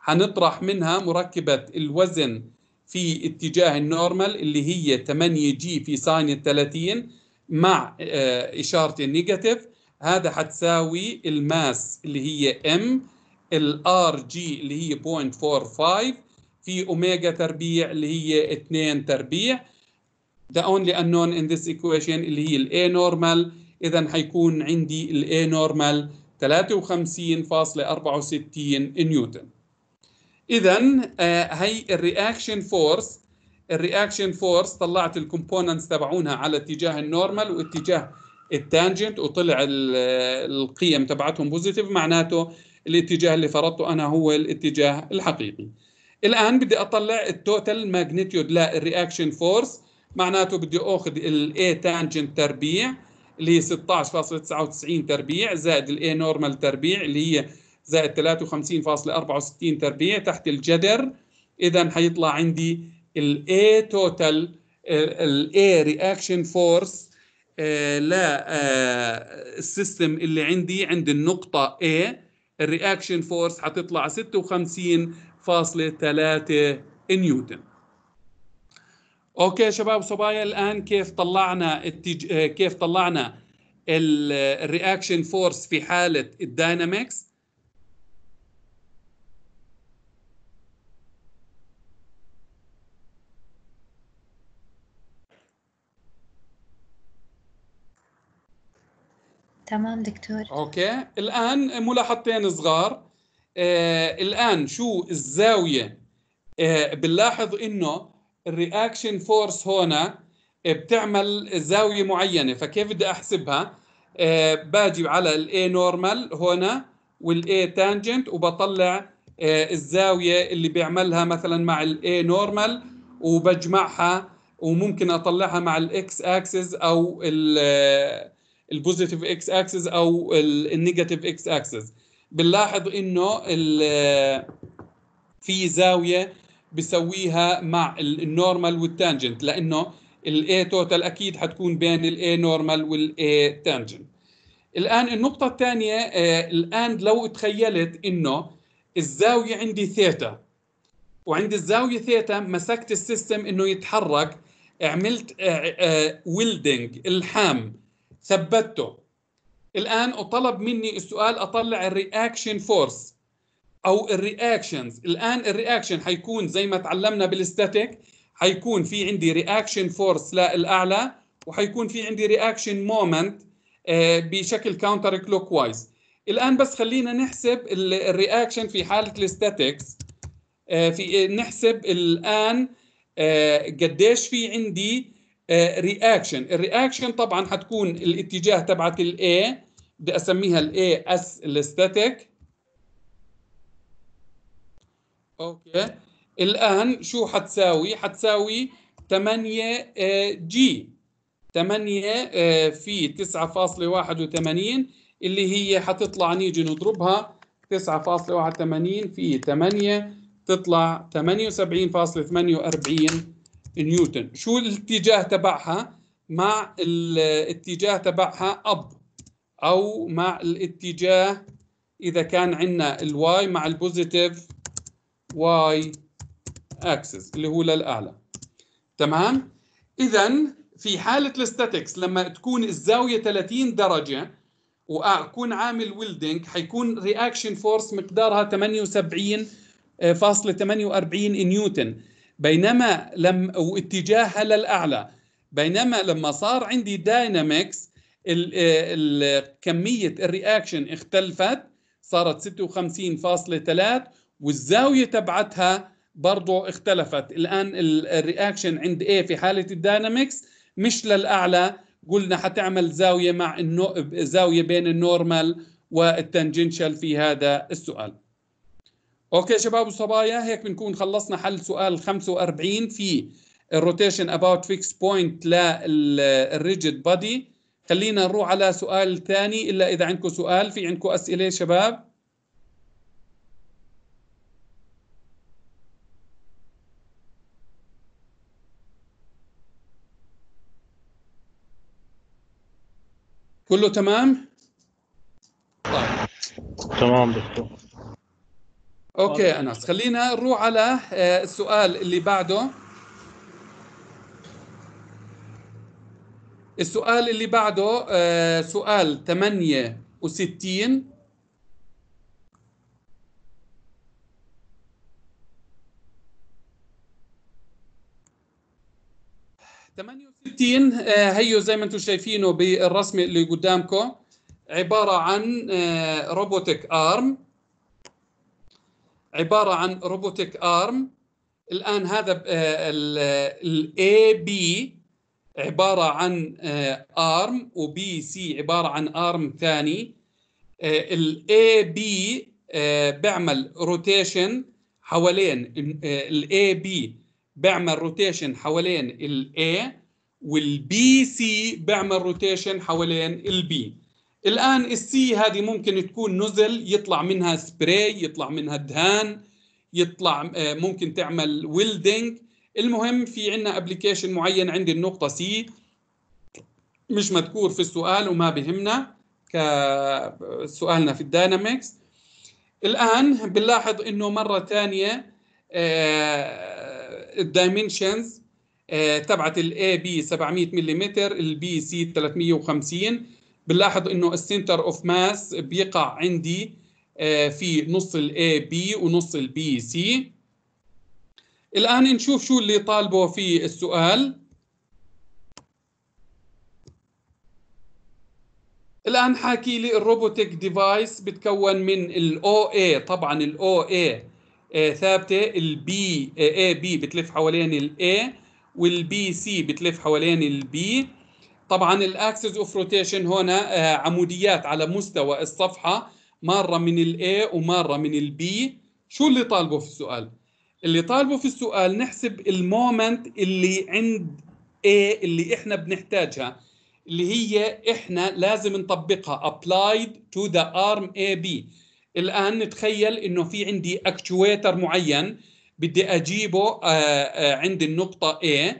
حنطرح منها مركبة الوزن في اتجاه ال normal اللي هي 8 g في sine 30 مع إشارة ال negative هذا حتساوي ال mass اللي هي m ال r G اللي هي 0.45 في أوميجا تربيع اللي هي 2 تربيع. The only unknown in this equation اللي هي ال A normal اذا حيكون عندي ال A normal 53.64 نيوتن. اذا آه هي ال reaction force ال reaction force طلعت ال components تبعونها على اتجاه ال normal واتجاه ال tangent وطلع القيم تبعتهم positive معناته الاتجاه اللي فرضته أنا هو الاتجاه الحقيقي. الآن بدي أطلع ال total magnitude لل reaction force معناته بدي أخذ ال A tangent تربيع اللي هي 16.99 تربيع زائد ال A normal تربيع اللي هي زائد 53.64 تربيع تحت الجذر اذا حيطلع عندي ال A total ال A reaction force لل system اللي عندي عند النقطة A. ال reaction force حتطلع 56.3 نيوتن. okay شباب وصبايا الآن كيف طلعنا التج... آه، كيف طلعنا ال reaction force في حالة ال dynamics تمام دكتور. okay الآن ملاحظتين صغار. آه الآن شو الزاوية؟ آه بنلاحظ إنه ال reaction force هنا بتعمل زاوية معينة. فكيف بدي أحسبها؟ آه باجي على ال A normal هنا وال A tangent وبطلع آه الزاوية اللي بيعملها مثلا مع ال A normal وبجمعها وممكن أطلعها مع الاكس اكسس أو ال positive x axis أو ال negative x axis بنلاحظ إنه في زاوية بسويها مع ال normal وال tangent لأنه ال A total أكيد حتكون بين ال A normal وال A tangent الآن النقطة الثانية الآن لو تخيلت إنه الزاوية عندي ثيتا وعند الزاوية ثيتا مسكت ال system إنه يتحرك عملت welding إلحام ثبته. الآن وطلب مني السؤال أطلع ال reaction force. أو ال reactions الآن ال reaction حيكون زي ما تعلمنا بال static حيكون في عندي reaction force للاعلى وحيكون في عندي reaction moment بشكل counter clockwise الآن بس خلينا نحسب ال reaction في حالة ال statics في نحسب الآن قديش في عندي reaction ال reaction طبعا حتكون الاتجاه تبعت ال A بدي أسميها ال A S ال static okay. الآن شو حتساوي؟ حتساوي 8 جي 8 في 9.81 اللي هي حتطلع نيجي نضربها 9.81 في 8 تطلع 78.48 نيوتن. شو الاتجاه تبعها؟ مع الاتجاه تبعها up أو مع الاتجاه إذا كان عندنا ال Y مع ال positive Y axis اللي هو للأعلى. تمام؟ اذا في حالة ال statics لما تكون الزاوية 30 درجة وأكون عامل welding حيكون reaction force مقدارها 78.48 نيوتن. بينما لم واتجاهها للأعلى. بينما لما صار عندي dynamics كمية ال reaction اختلفت صارت 56.3 والزاوية تبعتها برضه اختلفت. الآن ال reaction عند A في حالة ال dynamics مش للأعلى. قلنا حتعمل زاوية مع ال nor... زاوية بين ال normal وال tangential في هذا السؤال. okay شباب وصبايا هيك بنكون خلصنا حل سؤال 45 في ال rotation about fixed point لل rigid body خلينا نروح على سؤال ثاني إلا إذا عندكم سؤال في عندكم أسئلة شباب؟ كله تمام؟ طيب تمام دكتور. أوكي انس خلينا نروح على السؤال اللي بعده. السؤال اللي بعده سؤال 68 68 هيو زي ما أنتم شايفينه بالرسمه اللي قدامكم عبارة عن robotic arm عبارة عن robotic arm الآن هذا ال AB عبارة عن arm و BC عبارة عن arm ثاني. ال AB بيعمل rotation حوالين الاي بي بيعمل روتيشن حوالين الاي والبي سي بيعمل روتيشن حوالين البي الآن السي هذه ممكن تكون nozzle يطلع منها سبراي يطلع منها دهان يطلع آه، ممكن تعمل welding المهم في عندنا application معين عند النقطة C مش مذكور في السؤال وما بهمنا كسؤالنا في ال dynamics الآن بنلاحظ إنه مرة ثانية ال dimensions تبعت ال AB 700 ملم ال BC 350 بنلاحظ إنه ال center of mass بيقع عندي آه، في نص ال AB ونص ال BC الآن نشوف شو اللي طالبه في السؤال. الآن حاكي لي ال robotic device بتكون من ال OA طبعا ال OA ثابتة ال B AB بتلف حوالين ال A وال BC بتلف حوالين ال B طبعا ال axis of rotation هنا آه، عموديات على مستوى الصفحة مارة من ال A ومارة من ال B شو اللي طالبه في السؤال؟ اللي طالبه في السؤال نحسب ال moment اللي عند A اللي إحنا بنحتاجها اللي هي إحنا لازم نطبقها applied to the arm AB الآن نتخيل إنه في عندي actuator معين بدي أجيبه آه، آه، عند النقطة A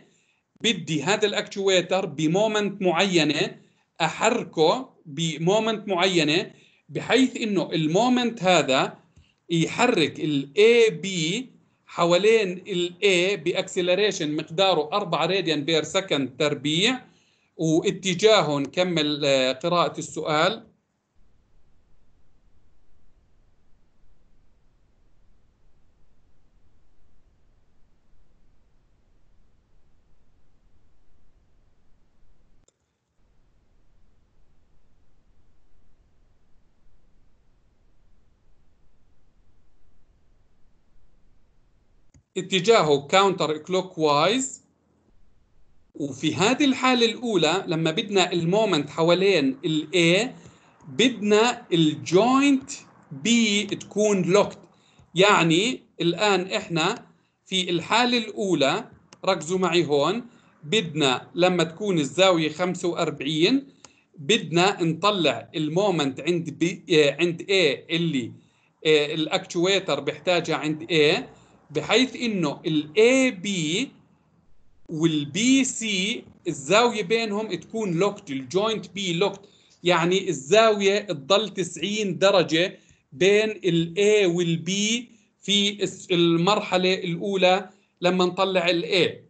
بدي هذا ال actuator ب moment معينة أحركه ب moment معينة بحيث إنه ال moment هذا يحرك ال AB حوالين ال A ب acceleration مقداره 4 radian per second تربيع واتجاهه نكمل آه، قراءة السؤال. اتجاهه counter clockwise وفي هذه الحالة الأولى لما بدنا ال moment حوالين ال A بدنا ال joint B تكون locked يعني الآن إحنا في الحالة الأولى ركزوا معي هون بدنا لما تكون الزاوية 45 بدنا نطلع ال moment عند B عند A اللي آه، ال actuator بيحتاجها عند A. بحيث إنه ال AB وال BC الزاوية بينهم تكون locked ال joint B locked يعني الزاوية تضل 90 درجة بين ال A وال B في المرحلة الأولى لما نطلع ال A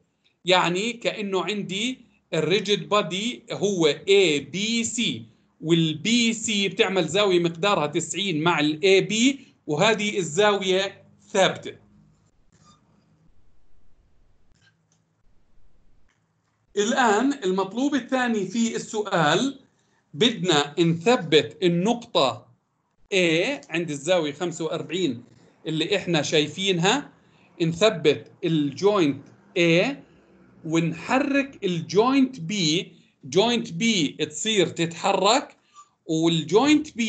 يعني كأنه عندي ال rigid body هو ABC بتعمل زاوية مقدارها 90 مع ال AB وهذه الزاوية ثابتة. الآن المطلوب الثاني في السؤال بدنا نثبت النقطة A عند الزاوية 45 اللي إحنا شايفينها نثبت ال joint A ونحرك ال joint B joint B تصير تتحرك وال joint B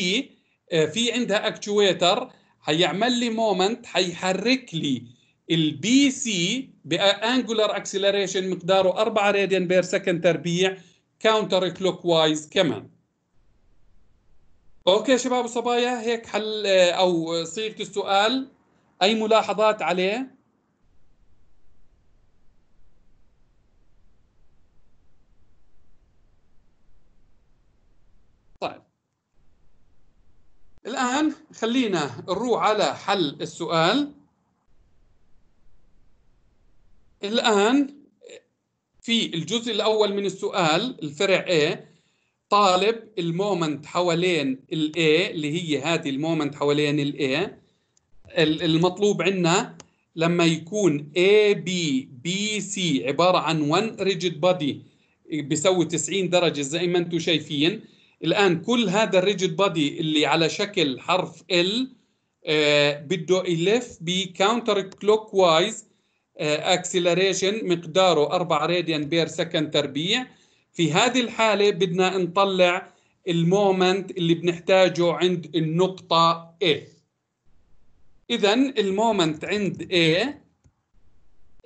آه، في عندها actuator حيعمل لي moment حيحرك لي ال BC ب angular acceleration مقداره 4 radian per second تربيع counter clockwise كمان. okay شباب وصبايا هيك حل أو صيغة السؤال. أي ملاحظات عليه؟ طيب. الآن خلينا نروح على حل السؤال. الآن في الجزء الأول من السؤال الفرع A طالب المومنت حوالين ال A اللي هي هذه المومنت حوالين ال A المطلوب عندنا لما يكون A B B C عبارة عن one rigid body بيسوي 90 درجة زي ما أنتم شايفين. الآن كل هذا ال rigid body اللي على شكل حرف L آه بده يلف ب counter clockwise acceleration مقداره 4 radian per second تربيع. في هذه الحالة بدنا نطلع ال moment اللي بنحتاجه عند النقطة A. إذا ال moment عند A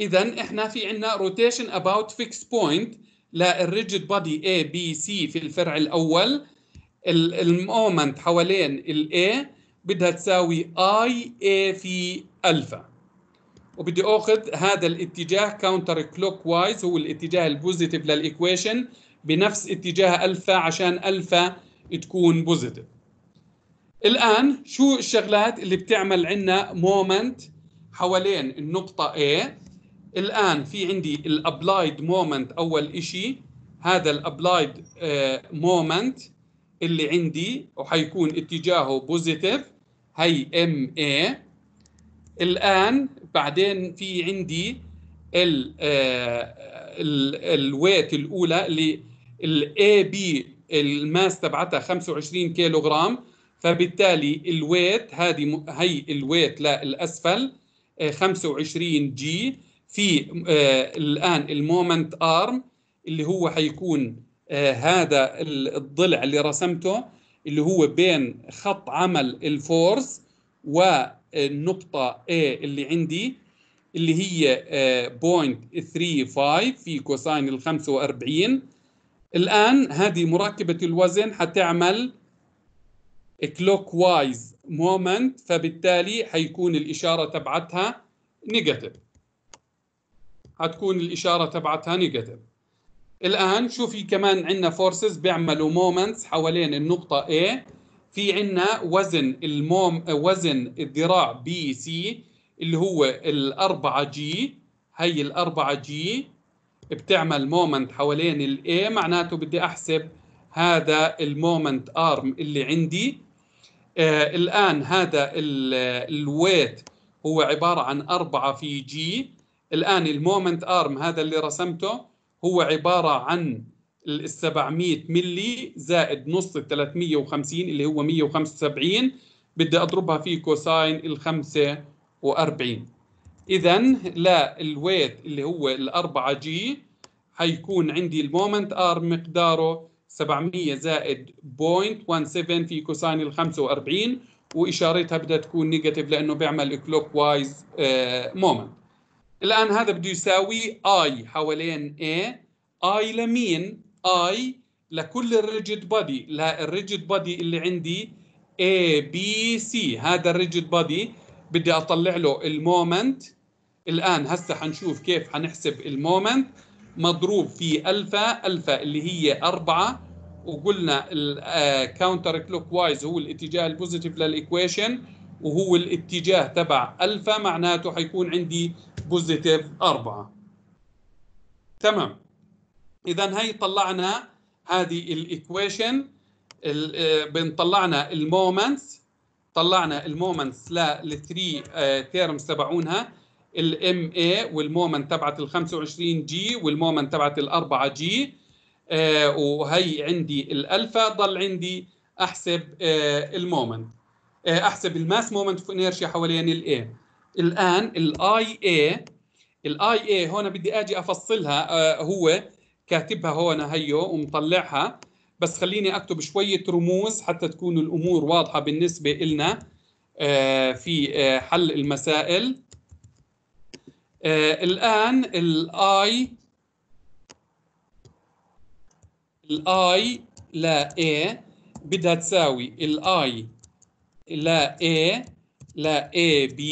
إذا إحنا في عندنا rotation about fixed point لل rigid body A B C في الفرع الأول. ال- ال moment حوالين ال A بدها تساوي I A في ألفا وبدي أخذ هذا الاتجاه counter clockwise هو الاتجاه ال positive لل equation بنفس اتجاه الفا عشان الفا تكون positive الآن شو الشغلات اللي بتعمل عندنا moment حوالين النقطة A الآن في عندي ال applied moment أول إشي هذا ال applied moment اللي عندي وحيكون اتجاهه positive هي M A الآن بعدين في عندي ال ال weight الأولى اللي ال AB ال mass تبعتها 25 كيلو جرام فبالتالي ال weight هذه هي ال weight للأسفل آه، 25 جي في آه، الآن ال moment arm اللي هو حيكون آه، هذا ال- الضلع اللي رسمته اللي هو بين خط عمل ال force والنقطة A اللي عندي اللي هي آه، 0.35 في cosine ال 45 الآن هذه مركبة الوزن حتعمل wise moment فبالتالي حيكون الإشارة تبعتها negative حتكون الإشارة تبعتها negative الآن شوفي كمان عندنا forces بيعملوا moments حوالين النقطة A. في عندنا وزن ال mom وزن الذراع BC اللي هو الأربعة جي هي الأربعة جي بتعمل moment حوالين ال A معناته بدي أحسب هذا ال moment arm اللي عندي. آه الآن هذا ال weight هو عبارة عن 4 في جي الآن ال moment arm هذا اللي رسمته هو عبارة عن ال 700 ملي زائد نص ال 350 اللي هو 175 بدي أضربها في cosine ال 45 اذا لل weight اللي هو الأربعة جي حيكون عندي ال moment arm مقداره 700 زائد 0.17 في cosine ال 45 وإشارتها بدها تكون negative لأنه بيعمل clockwise moment. الآن هذا بده يساوي I حوالين A. I لمين؟ I لكل ال rigid body ال rigid body اللي عندي A B C. هذا ال rigid body بدي أطلع له ال moment الآن هسه حنشوف كيف حنحسب ال moment مضروب في alpha. alpha اللي هي أربعة. وقلنا ال counter clockwise هو الاتجاه ال positive لل equation وهو الاتجاه تبع ألفا معناته حيكون عندي positive أربعة. تمام. اذا هي طلعنا هذه ال equation بنطلعنا ال moments طلعنا ال moments لل three terms تبعونها ال M A وال moment تبعت ال 25 g وال moment تبعت ال 4 جي آه وهي عندي الالفا ضل عندي أحسب آه ال moment آه أحسب ال mass moment of inertia حوالين ال A الآن ال I A ال I A هون بدي آجي أفصلها هو كاتبها هون هيو ومطلعها. بس خليني أكتب شوية رموز حتى تكون الأمور واضحة بالنسبة لنا آه في آه حل المسائل. آه الآن ال I ال I لا A بدها تساوي. ال I لا A لا A B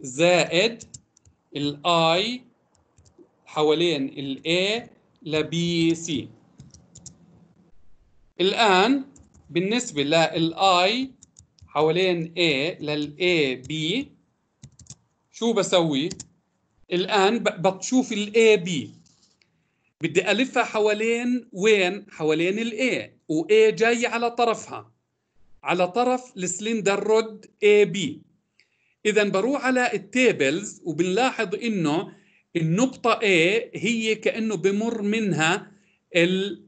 زائد ال I حوالين ال A لا B C الآن بالنسبة لل I حوالين A لل A B شو بسوي؟ الآن بتشوف ال AB بدي ألفها حوالين وين؟ حوالين ال A و AB جاي على طرفها على طرف ال slender rod بي إذا بروح على ال tables وبنلاحظ إنه النقطة A هي كأنه بمر منها ال...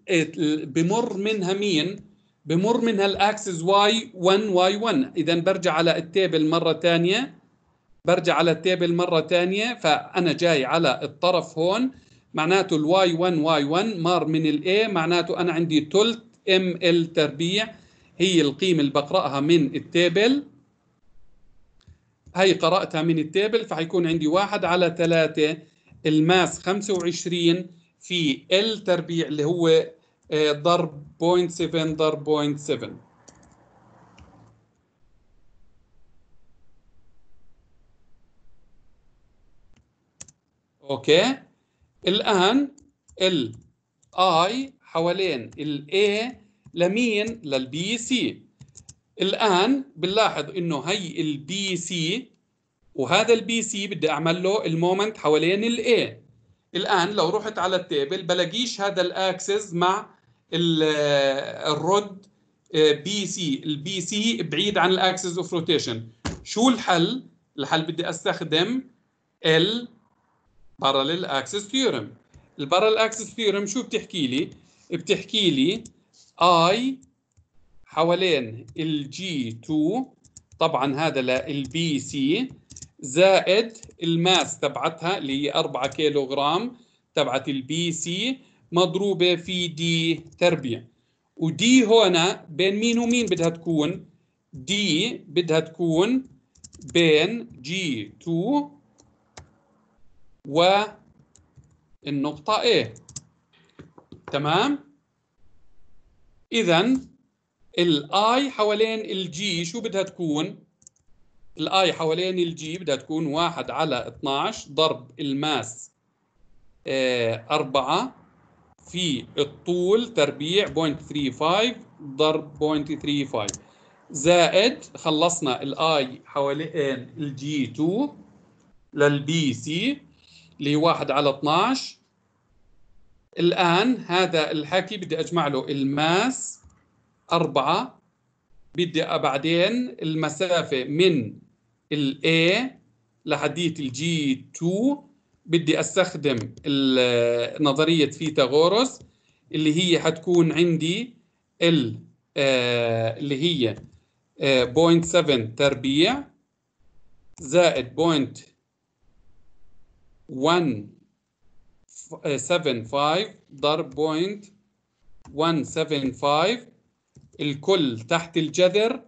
بمر منها مين؟ بمر منها ال axis y 1 y 1 إذا برجع على ال table مرة ثانية برجع على ال table مرة تانية فأنا جاي على الطرف هون. معناته ال y 1 y 1 مار من ال A معناته أنا عندي تلت m L تربيع. هي القيمة اللي بقرأها من ال table. هي قرأتها من التيبل فحيكون عندي واحد على ثلاثة. ال mass 25 في L تربيع اللي هو آه، ضرب 0.7 ضرب 0.7 أوكي. الآن ال I حوالين ال A لمين؟ لل BC الآن بنلاحظ إنه هي ال BC وهذا ال BC بدي أعمل له ال moment حوالين ال A الآن لو رحت على ال table بلاقيش هذا ال axis مع ال- ال rod BC ال BC بعيد عن ال axis of rotation شو الحل؟ الحل بدي أستخدم ال parallel axis theorem. ال parallel axis theorem شو بتحكي لي؟ بتحكي لي I حوالين ال G 2 طبعا هذا لل BC زائد ال mass تبعتها اللي هي 4 كيلو جرام تبعت ال BC مضروبة في d تربيع و d هنا بين مين ومين بدها تكون؟ d بدها تكون بين G 2 والنقطة A. تمام؟ إذا ال I حوالين ال G شو بدها تكون؟ ال I حوالين ال G بدها تكون واحد على 12 ضرب ال mass آه، أربعة في الطول تربيع 0.35 ضرب 0.35 زائد خلصنا ال I حوالين ال G 2 لل BC اللي هي 1 على 12 الآن هذا الحكي بدي أجمع له ال mass أربعة بدي بعدين المسافة من ال A لحديت ال G 2 بدي أستخدم ال- نظرية فيثاغورس اللي هي حتكون عندي ال آه، اللي هي آه، 0.7 تربيع زائد 0.175 ضرب 0.175 الكل تحت الجذر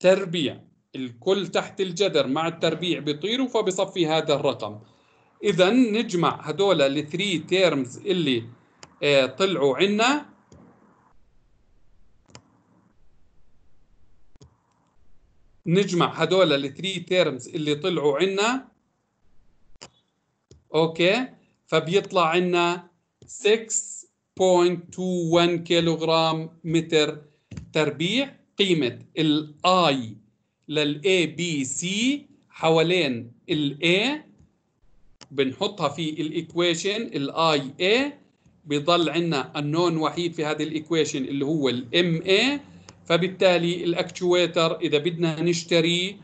تربيع. الكل تحت الجذر مع التربيع بيطيروا فبصفي هذا الرقم. اذا نجمع هدول ال three terms اللي آه، طلعوا عنا. نجمع هدول ال three terms اللي طلعوا عنا. okay. فبيطلع عنا 6.21 كيلوغرام متر تربيع قيمة ال I لل I BC حوالين ال A بنحطها في ال equation ال I A بيضل عندنا النون وحيد في هذه ال equation اللي هو ال M A فبالتالي ال actuator إذا بدنا نشتريه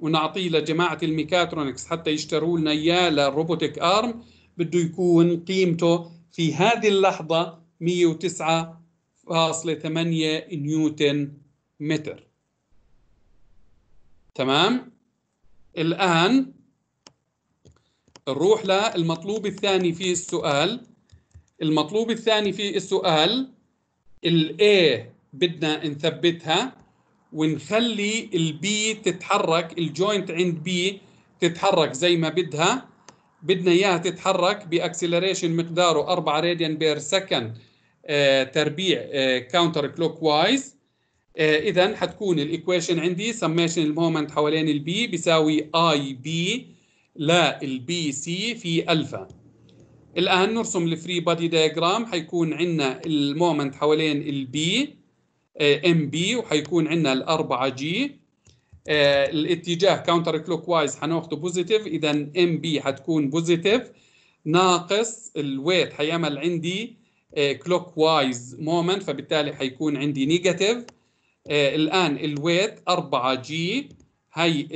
ونعطيه لجماعة الميكاترونكس حتى يشتروا لنا إياه لل robotic arm بده يكون قيمته في هذه اللحظة 109.8 نيوتن متر. تمام؟ الآن نروح للمطلوب الثاني في السؤال. المطلوب الثاني في السؤال ال A بدنا نثبتها ونخلي ال B تتحرك ال joint عند B تتحرك زي ما بدها. بدنا إياها تتحرك ب acceleration مقداره 4 radian per second تربيع counter clockwise اذا حتكون ال equation عندي summation ال moment حوالين ال B بيساوي I B لل BC في ألفا. الآن نرسم ال free body diagram حيكون عندنا ال moment حوالين ال B M B وحيكون عندنا الأربعة جي آه، الاتجاه counter clockwise حناخده positive اذا M B حتكون positive ناقص ال weight حيعمل عندي clockwise moment فبالتالي حيكون عندي negative الآن ال weight 4 g هي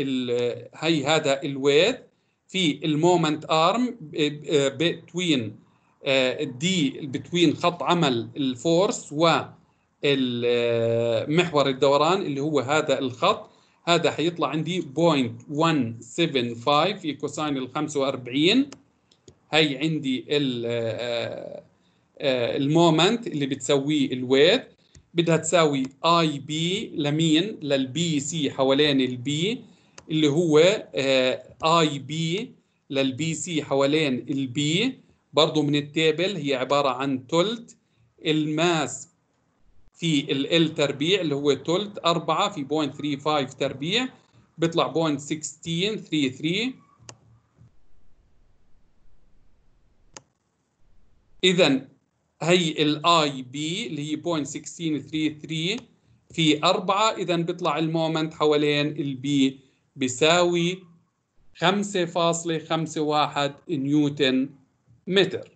هي هذا ال weight في ال moment arm between دي between خط عمل ال force ومحور الدوران اللي هو هذا الخط. هذا حيطلع عندي 0.175 في cosine ال 45 هي عندي ال- آه، آه، ال moment اللي بتسويه ال weight. بدها تساوي I B لمين؟ لل BC حوالين ال B اللي هو I B لل BC حوالين ال B. برضو من ال table هي عبارة عن تلت ال mass في ال L تربيع اللي هو تلت 4 في 0.35 تربيع. بيطلع 0.1633 إذا هي ال AB اللي هي 0.1633 في 4 إذا بيطلع ال moment حوالين ال B بيساوي 5.51 نيوتن متر.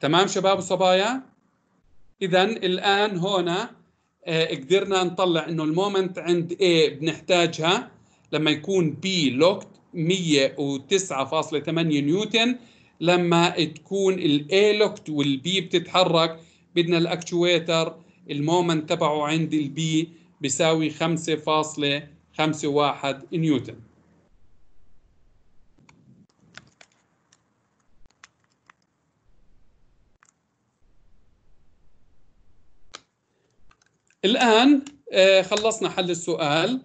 تمام شباب وصبايا؟ اذا الآن هنا آه، قدرنا نطلع إنه ال moment عند A بنحتاجها لما يكون B locked 109.8 نيوتن لما تكون ال A locked وال B بتتحرك بدنا ال actuator ال moment تبعه عند ال B بيساوي 5.51 نيوتن. الآن آه، خلصنا حل السؤال.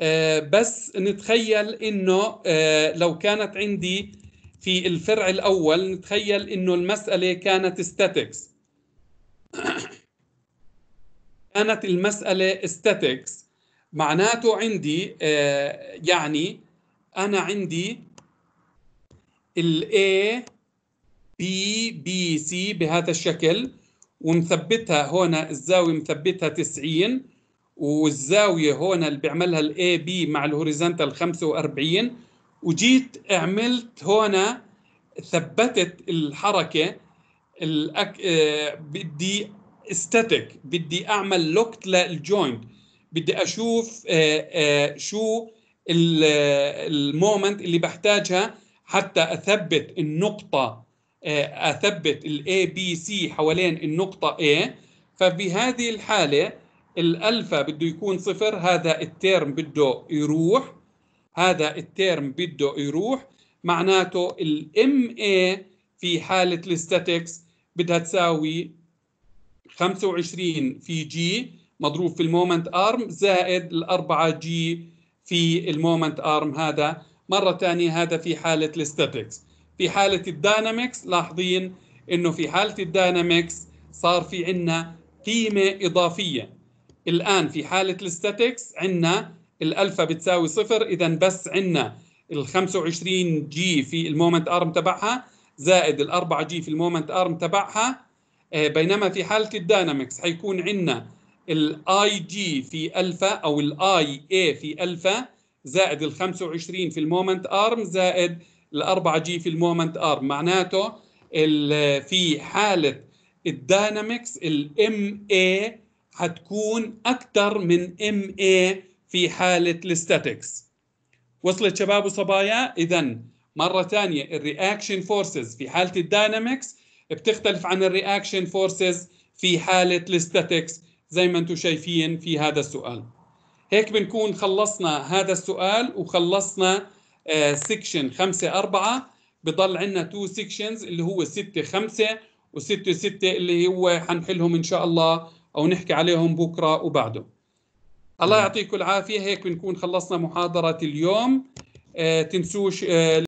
آه، بس نتخيل إنه آه، لو كانت عندي في الفرع الأول نتخيل إنه المسألة كانت statics. كانت المسألة statics. معناته عندي يعني أنا عندي ال A B B C بهذا الشكل ومثبتها هنا الزاوية مثبتها 90 والزاوية هنا اللي بيعملها ال AB مع ال horizontal 45 وجيت عملت هنا ثبتت الحركة الأك... بدي static بدي أعمل locked لل joint بدي أشوف آه آه شو ال moment اللي بحتاجها حتى أثبت النقطة آه، أثبت ال ABC حوالين النقطة A. فبهذه الحالة الألفا بده يكون صفر هذا ال term بده يروح. هذا ال term بده يروح. معناته ال MA في حالة ال statics بدها تساوي 25 في جي مضروب في ال moment arm زائد الأربعة جي في ال moment arm هذا. مرة ثانية هذا في حالة ال statics في حالة ال dynamics لاحظين إنه في حالة ال dynamics صار في عندنا قيمة إضافية. الآن في حالة ال statics عندنا الألفا بتساوي صفر. إذا بس عندنا ال 25 جي في ال moment arm تبعها زائد ال 4 جي في ال moment arm تبعها. آه، بينما في حالة ال dynamics حيكون عندنا ال IG في ألفا أو ال IA في ألفا زائد ال 25 في ال moment arm زائد الأربعة جي في ال moment arm معناته في حالة ال dynamics ال MA حتكون أكثر من MA في حالة ال statics وصلت شباب وصبايا؟ إذا مرة ثانية ال reaction forces في حالة ال dynamics بتختلف عن ال reaction forces في حالة ال statics زي ما أنتم شايفين في هذا السؤال. هيك بنكون خلصنا هذا السؤال وخلصنا section 5 4 بضل عندنا two sections اللي هو 6 5 و6 6 اللي هو حنحلهم إن شاء الله أو نحكي عليهم بكرة وبعده. الله يعطيكم العافية. هيك بنكون خلصنا محاضرة اليوم. آه تنسوش آه